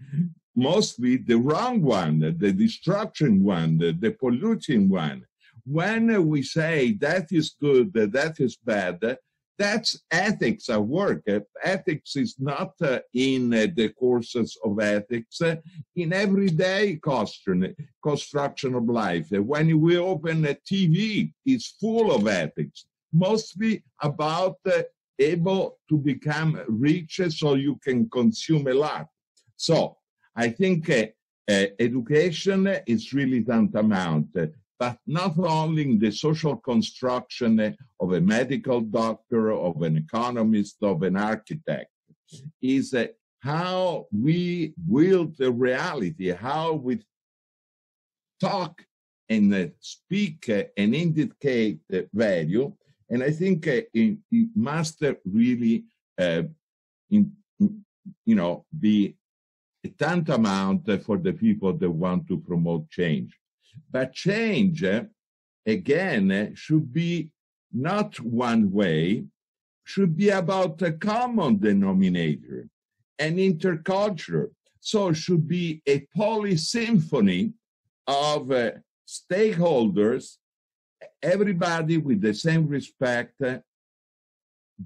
mostly the wrong one, the destruction one, the polluting one. When we say that is good, that is bad, that's ethics at work. Ethics is not uh, in uh, the courses of ethics, uh, in everyday construction of life. When we open a TV, it's full of ethics, mostly about able to become rich so you can consume a lot. So I think uh, uh, education is really tantamount but not only in the social construction of a medical doctor, of an economist, of an architect, is uh, how we build the reality, how we talk and uh, speak uh, and indicate value. And I think it, must really, uh, you know, be tantamount for the people that want to promote change. But change, again, should be not one way, should be about a common denominator, an interculture. So it should be a polysymphony of uh, stakeholders, everybody with the same respect, uh,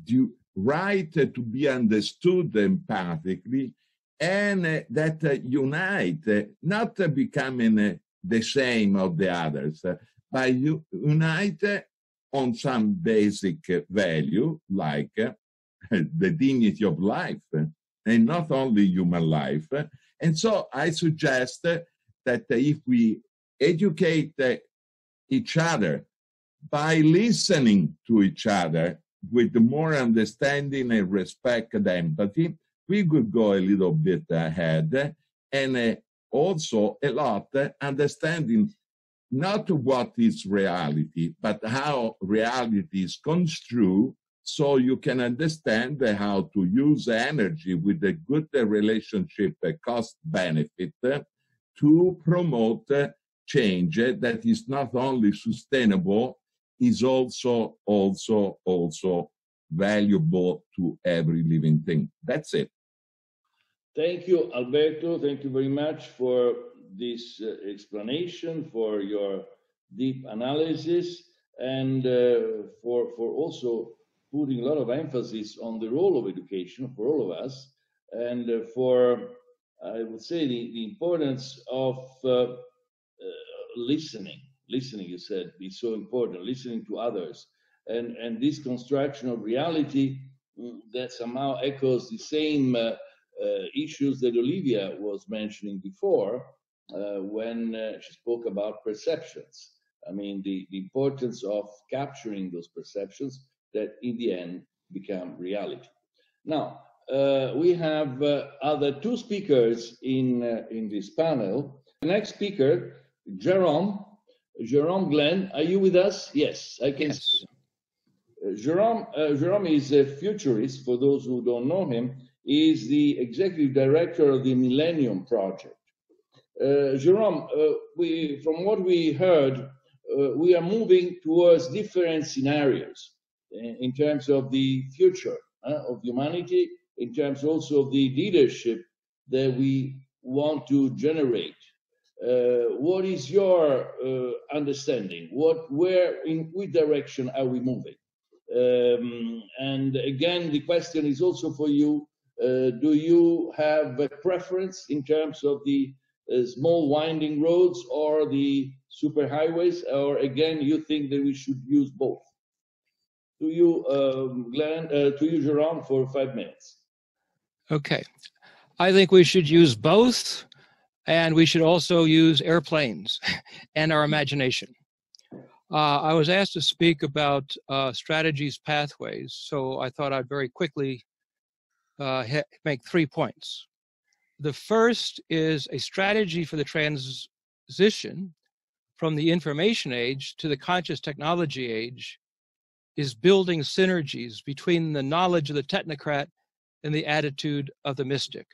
due, right uh, to be understood empathically, and that unite, not becoming the same of the others, but unite on some basic value like [LAUGHS] the dignity of life and not only human life. And so I suggest that if we educate each other by listening to each other with more understanding and respect and empathy, we could go a little bit ahead and also a lot understanding not what is reality, but how reality is construed so you can understand how to use energy with a good relationship a cost benefit to promote change that is not only sustainable is also also also valuable to every living thing. That's it. Thank you, Alberto. Thank you very much for this uh, explanation, for your deep analysis, and uh, for, for also putting a lot of emphasis on the role of education for all of us, and uh, for, I would say, the, the importance of uh, uh, listening. Listening, you said, is so important, listening to others. And, and this construction of reality mm, that somehow echoes the same uh, issues that Olivia was mentioning before uh, when she spoke about perceptions. I mean, the, the importance of capturing those perceptions that in the end become reality. Now, uh, we have uh, other two speakers in, uh, in this panel. The next speaker, Jerome, Jerome Glenn, are you with us? Yes, I can yes. see. Uh, Jerome, uh, Jerome is a futurist, for those who don't know him, is the executive director of the Millennium Project. Uh, Jerome, we, from what we heard, we are moving towards different scenarios in terms of the future uh, of humanity, in terms also of the leadership that we want to generate. Uh, what is your uh, understanding? What, where, in which direction are we moving? Um, and again, the question is also for you. Uh, do you have a preference in terms of the uh, small winding roads or the superhighways, or again, you think that we should use both? to you, um, Glenn, uh, to you, Jerome, for five minutes. Okay. I think we should use both, and we should also use airplanes [LAUGHS] and our imagination. Uh, I was asked to speak about uh, strategies pathways, so I thought I'd very quickly uh, make three points. The first is a strategy for the transition from the information age to the conscious technology age is building synergies between the knowledge of the technocrat and the attitude of the mystic.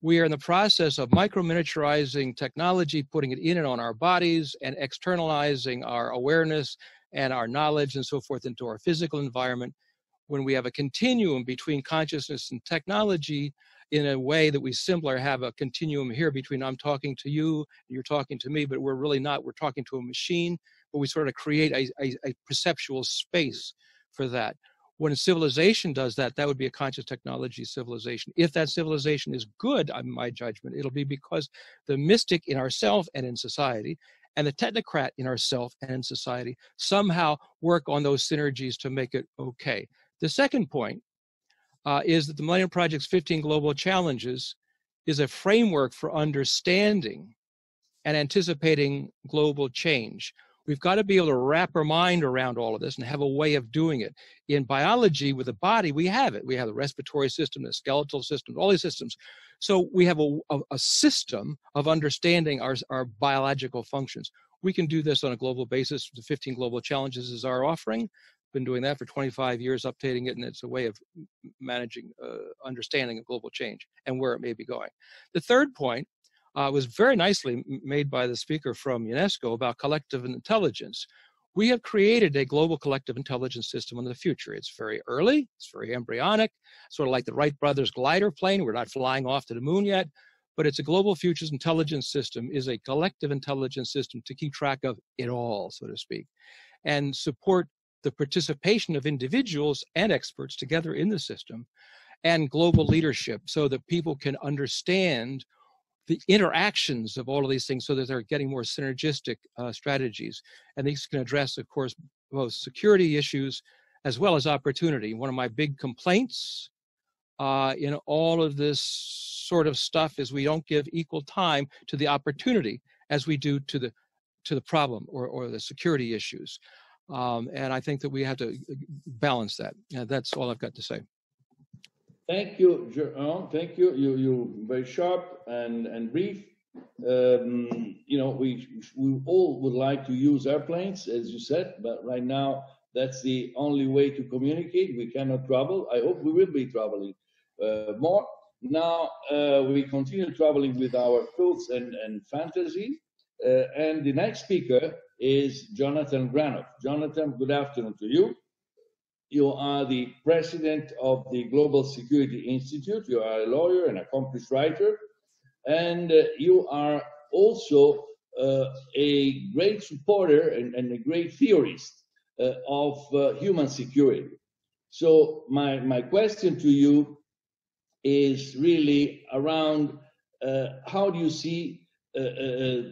We are in the process of micro miniaturizing technology, putting it in and on our bodies, and externalizing our awareness and our knowledge and so forth into our physical environment. When we have a continuum between consciousness and technology, in a way that we simpler have a continuum here between I'm talking to you, and you're talking to me, but we're really not. We're talking to a machine but we sort of create a, a, a perceptual space for that. When civilization does that, that would be a conscious technology civilization. If that civilization is good, in my judgment, it'll be because the mystic in ourself and in society and the technocrat in ourself and in society somehow work on those synergies to make it okay. The second point uh, is that the Millennium Project's 15 Global Challenges is a framework for understanding and anticipating global change. We've got to be able to wrap our mind around all of this and have a way of doing it. In biology, with the body, we have it. We have the respiratory system, the skeletal system, all these systems. So we have a, a, a system of understanding our, our biological functions. We can do this on a global basis. The 15 Global Challenges is our offering. Been doing that for 25 years, updating it, and it's a way of managing uh, understanding of global change and where it may be going. The third point uh, was very nicely made by the speaker from UNESCO about collective intelligence. We have created a global collective intelligence system in the future. It's very early, it's very embryonic, sort of like the Wright brothers glider plane. We're not flying off to the moon yet, but it's a global futures intelligence system, is a collective intelligence system to keep track of it all, so to speak, and support the participation of individuals and experts together in the system and global leadership so that people can understand the interactions of all of these things so that they're getting more synergistic uh, strategies. And these can address, of course, both security issues as well as opportunity. One of my big complaints uh, in all of this sort of stuff is we don't give equal time to the opportunity as we do to the to the problem or, or the security issues. Um, and I think that we have to uh, balance that. That's all I've got to say. Thank you, Jerome. Thank you. You you very sharp and and brief. Um, you know, we we all would like to use airplanes, as you said, but right now that's the only way to communicate. We cannot travel. I hope we will be traveling uh, more. Now uh, we continue traveling with our thoughts and and fantasy. Uh, and the next speaker is Jonathan Granoff. Jonathan, good afternoon to you. you are the president of the Global Security Institute. You are a lawyer, an accomplished writer, and uh, you are also uh, a great supporter and, and, a great theorist uh, of uh, human security. So my, my question to you is really around uh, how do you see uh,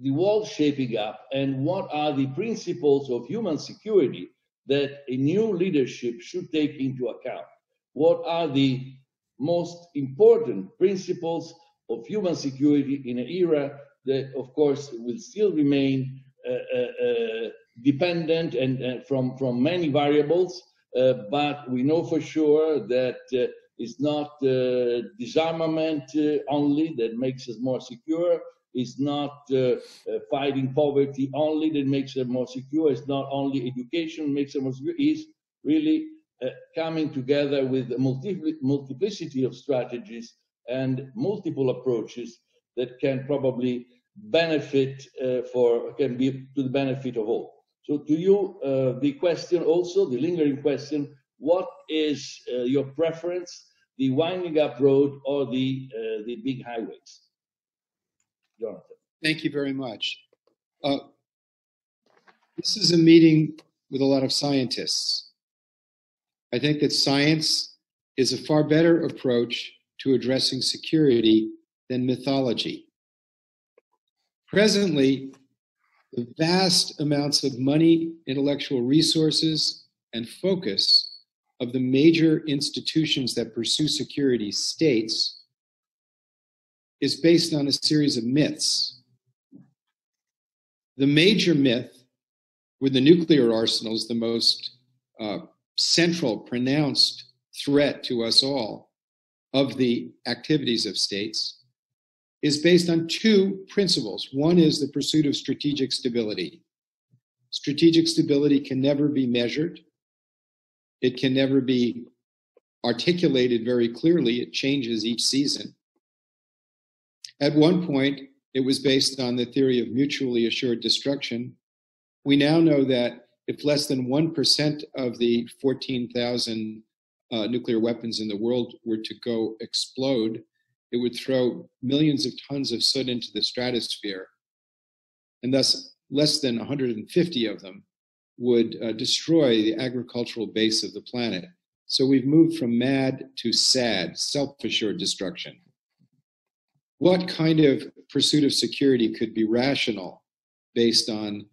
the world shaping up and what are the principles of human security that a new leadership should take into account? What are the most important principles of human security in an era that, of course, will still remain uh, uh, uh dependent and uh, from from many variables, uh, but we know for sure that it's not disarmament only that makes us more secure. It's not fighting poverty only that makes them more secure. It's not only education makes us more secure. It's really coming together with a multi- multiplicity of strategies and multiple approaches that can probably benefit uh, for can be to the benefit of all. So to you, uh, the question also, the lingering question, what is uh, your preference, the winding up road or the uh, the big highways? Jonathan. Thank you very much. Uh, this is a meeting with a lot of scientists. I think that science is a far better approach to addressing security than mythology. Presently, the vast amounts of money, intellectual resources, and focus of the major institutions that pursue security states is based on a series of myths. The major myth, with the nuclear arsenals the most uh, central, pronounced threat to us all, of the activities of states is based on two principles. One is the pursuit of strategic stability. Strategic stability can never be measured, it can never be articulated very clearly, it changes each season. At one point, it was based on the theory of mutually assured destruction. We now know that if less than 1% of the 14,000 uh, nuclear weapons in the world were to go explode, it would throw millions of tons of soot into the stratosphere. And thus, less than 150 of them would uh, destroy the agricultural base of the planet. So we've moved from mad to sad, self assured destruction. What kind of pursuit of security could be rational based on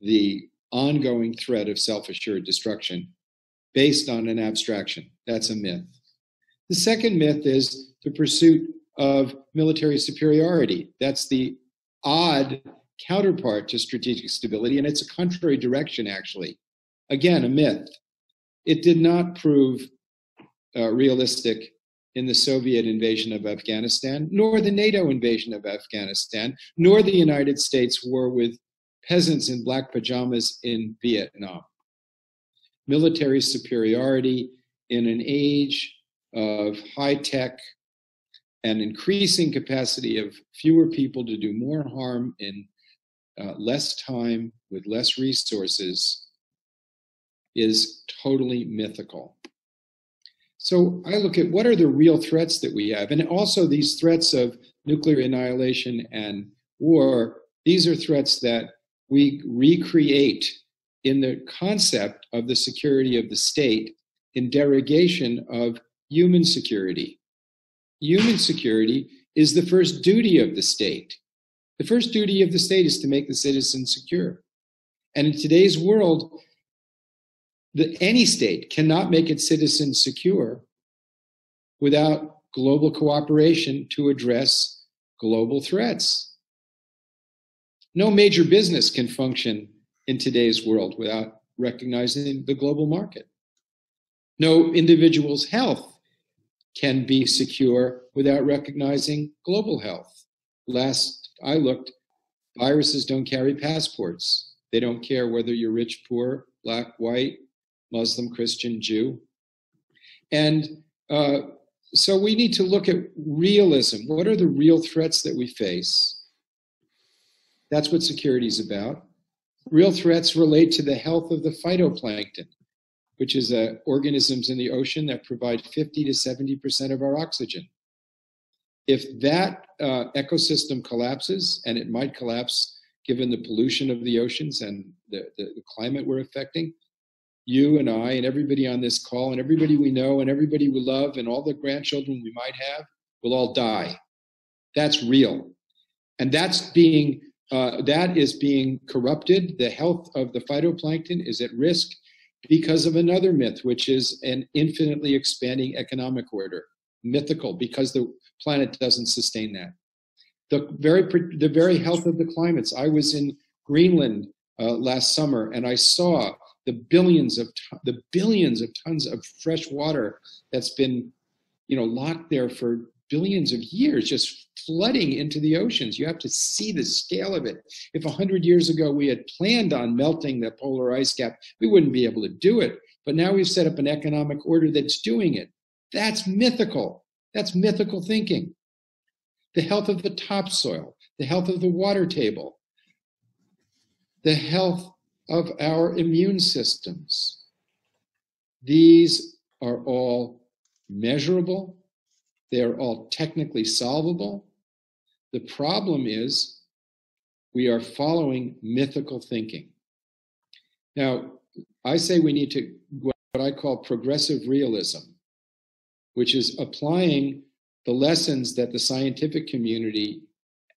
the ongoing threat of self assured destruction? based on an abstraction. That's a myth. The second myth is the pursuit of military superiority. That's the odd counterpart to strategic stability, and it's a contrary direction, actually. Again, a myth. It did not prove uh, realistic in the Soviet invasion of Afghanistan, nor the NATO invasion of Afghanistan, nor the United States war with peasants in black pajamas in Vietnam military superiority in an age of high tech and increasing capacity of fewer people to do more harm in uh, less time with less resources is totally mythical. So I look at what are the real threats that we have, and also these threats of nuclear annihilation and war. These are threats that we recreate in the concept of the security of the state in derogation of human security. Human security is the first duty of the state. The first duty of the state is to make the citizen secure. And in today's world, the, any state cannot make its citizens secure without global cooperation to address global threats. No major business can function in today's world without recognizing the global market. No individual's health can be secure without recognizing global health. Last I looked, viruses don't carry passports. They don't care whether you're rich, poor, black, white, Muslim, Christian, Jew. And uh, so we need to look at realism. What are the real threats that we face? That's what security is about. Real threats relate to the health of the phytoplankton. which is uh, organisms in the ocean that provide 50 to 70% of our oxygen. If that uh, ecosystem collapses, and it might collapse given the pollution of the oceans and the, the, the climate we're affecting, you and I and everybody on this call and everybody we know and everybody we love and all the grandchildren we might have will all die. That's real. And that's being uh, that is being corrupted. The health of the phytoplankton is at risk because of another myth, which is an infinitely expanding economic order, mythical, because the planet doesn't sustain that. The very the very health of the climates. I was in Greenland uh, last summer, and I saw the billions of the billions of tons of fresh water that's been, you know, locked there for billions of years just flooding into the oceans. You have to see the scale of it. If 100 years ago we had planned on melting the polar ice cap, we wouldn't be able to do it. But now we've set up an economic order that's doing it. That's mythical. That's mythical thinking. The health of the topsoil, the health of the water table, the health of our immune systems. These are all measurable, they're all technically solvable. The problem is we are following mythical thinking. Now, I say we need to what I call progressive realism, which is applying the lessons that the scientific community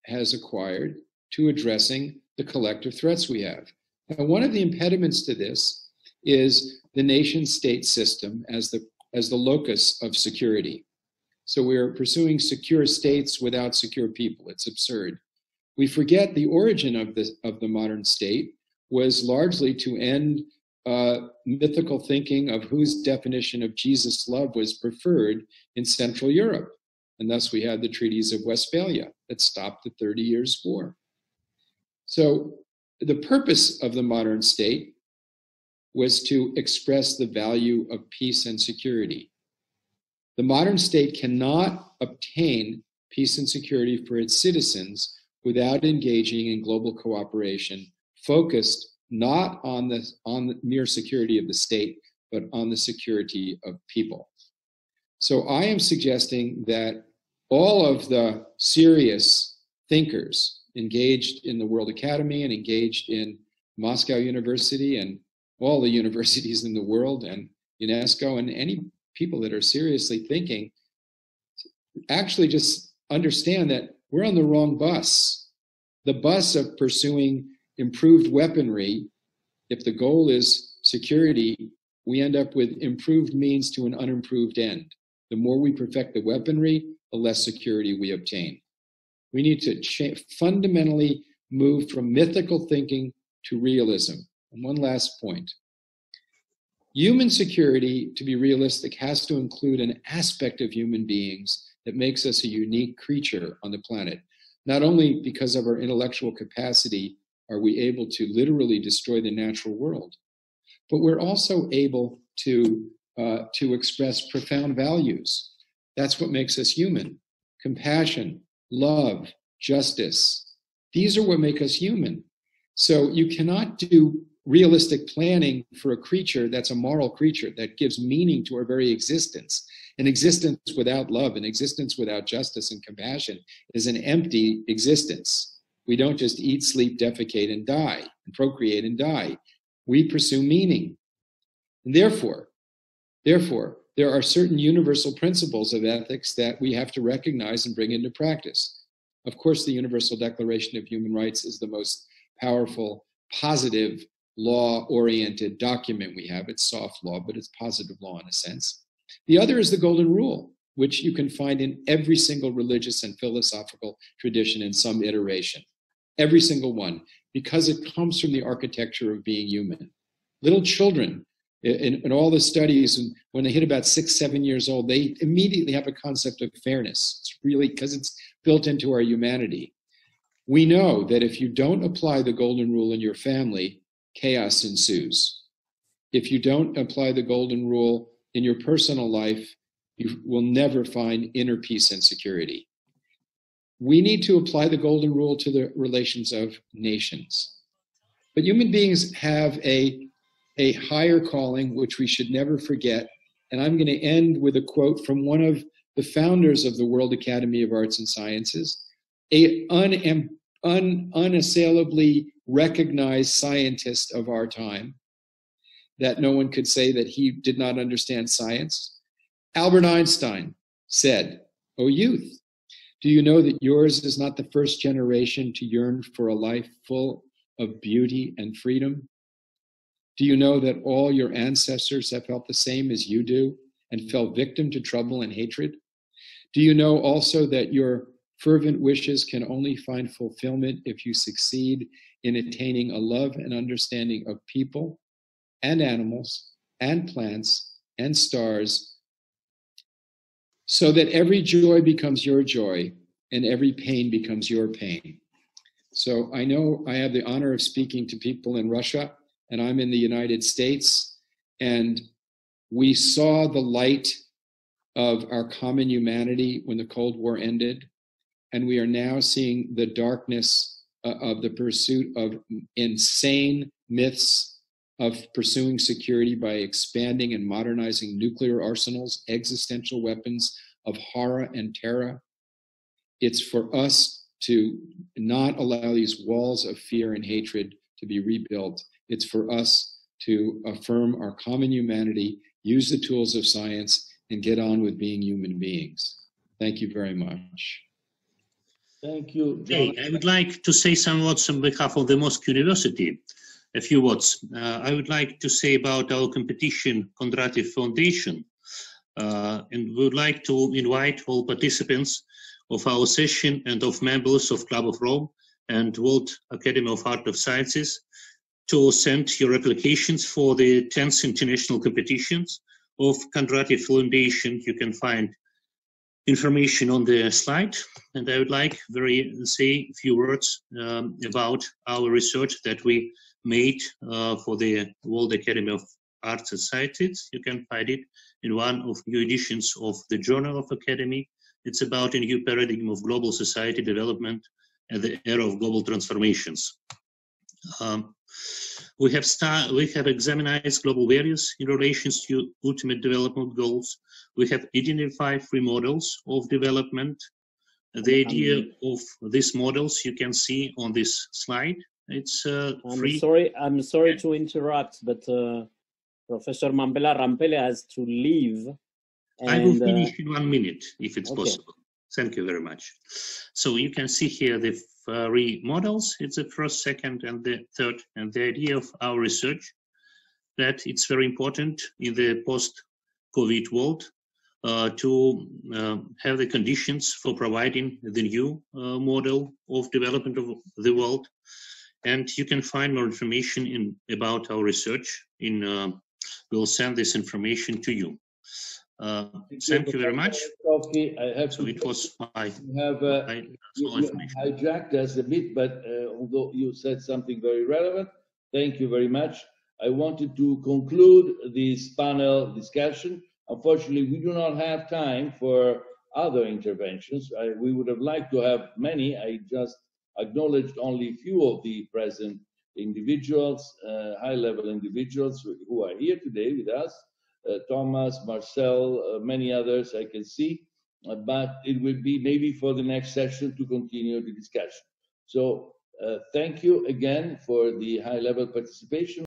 has acquired to addressing the collective threats we have. And one of the impediments to this is the nation state system as the, as the locus of security. So we're pursuing secure states without secure people. It's absurd. We forget the origin of the, of the modern state was largely to end uh, mythical thinking of whose definition of Jesus' love was preferred in Central Europe. And thus we had the treaties of Westphalia that stopped the 30 Years' War. So the purpose of the modern state was to express the value of peace and security. The modern state cannot obtain peace and security for its citizens without engaging in global cooperation focused not on the on the mere security of the state but on the security of people so i am suggesting that all of the serious thinkers engaged in the world academy and engaged in moscow university and all the [LAUGHS] universities in the world and unesco and any people that are seriously thinking actually just understand that we're on the wrong bus. The bus of pursuing improved weaponry, if the goal is security, we end up with improved means to an unimproved end. The more we perfect the weaponry, the less security we obtain. We need to cha- fundamentally move from mythical thinking to realism. And one last point Human security, to be realistic, has to include an aspect of human beings that makes us a unique creature on the planet. Not only because of our intellectual capacity are we able to literally destroy the natural world, but we're also able to, uh, to express profound values. That's what makes us human compassion, love, justice. These are what make us human. So you cannot do realistic planning for a creature that's a moral creature that gives meaning to our very existence. An existence without love, an existence without justice and compassion is an empty existence. We don't just eat, sleep, defecate, and die, and procreate and die. We pursue meaning. And therefore, therefore, there are certain universal principles of ethics that we have to recognize and bring into practice. Of course, the Universal Declaration of Human Rights is the most powerful, positive law oriented document we have. It's soft law, but it's positive law in a sense. The other is the Golden Rule, which you can find in every single religious and philosophical tradition in some iteration. Every single one, because it comes from the architecture of being human. Little children, in, in all the studies, and when they hit about six, seven years old, they immediately have a concept of fairness. It's really because it's built into our humanity. We know that if you don't apply the golden rule in your family, chaos ensues. If you don't apply the golden rule in your personal life, you will never find inner peace and security. We need to apply the golden rule to the relations of nations. But human beings have a a higher calling, which we should never forget. And I'm going to end with a quote from one of the founders of the World Academy of Arts and Sciences, a un, un, unassailably recognized scientist of our time, that no one could say that he did not understand science. Albert Einstein said, O youth, do you know that yours is not the first generation to yearn for a life full of beauty and freedom? Do you know that all your ancestors have felt the same as you do and fell victim to trouble and hatred? Do you know also that your fervent wishes can only find fulfillment if you succeed in attaining a love and understanding of people and animals and plants and stars so that every joy becomes your joy and every pain becomes your pain. So I know I have the honor of speaking to people in Russia, and I'm in the United States, and we saw the light of our common humanity when the Cold War ended, and we are now seeing the darkness uh, of the pursuit of insane myths of pursuing security by expanding and modernizing nuclear arsenals, existential weapons of horror and terror. It's for us to not allow these walls of fear and hatred to be rebuilt. It's for us to affirm our common humanity, use the tools of science, and get on with being human beings. Thank you very much. Thank you. Hey, I would like to say some words on behalf of the Moscow University. A few words. Uh, I would like to say about our competition, Kondratiev Foundation, uh, and we would like to invite all participants of our session and of members of Club of Rome and World Academy of Art of Sciences to send your applications for the 10th international competitions of Kondratiev Foundation. You can find information on the slide. And I would like very say a few words um, about our research that we made uh, for the World Academy of Arts and Sciences. You can find it in one of new editions of the Journal of Academy. It's about a new paradigm of global society development and the era of global transformations. Um, we have start, we have examined global values in relation to ultimate development goals. We have identified three models of development. The idea of these models you can see on this slide. It's uh, I'm sorry. I'm sorry to interrupt, but uh, Professor Mamphela Ramphele has to leave. I will and, uh, finish in one minute if it's okay. possible. Thank you very much. So you can see here the three models. It's the first, second, and the third. And the idea of our research that it's very important in the post-COVID world uh, to uh, have the conditions for providing the new uh, model of development of the world. And you can find more information in about our research. In uh, we'll send this information to you. Uh, thank you very much. Okay, I have So it was my, You have, uh, my you you hijacked us a bit, but uh, although you said something very relevant, thank you very much. I wanted to conclude this panel discussion. Unfortunately, we do not have time for other interventions. I, we would have liked to have many. I just acknowledged only a few of the present individuals, uh, high-level individuals who are here today with us. Uh, Thomas, Marcel, uh, many others I can see, uh, but it will be maybe for the next session to continue the discussion. So thank you again for the high-level participation.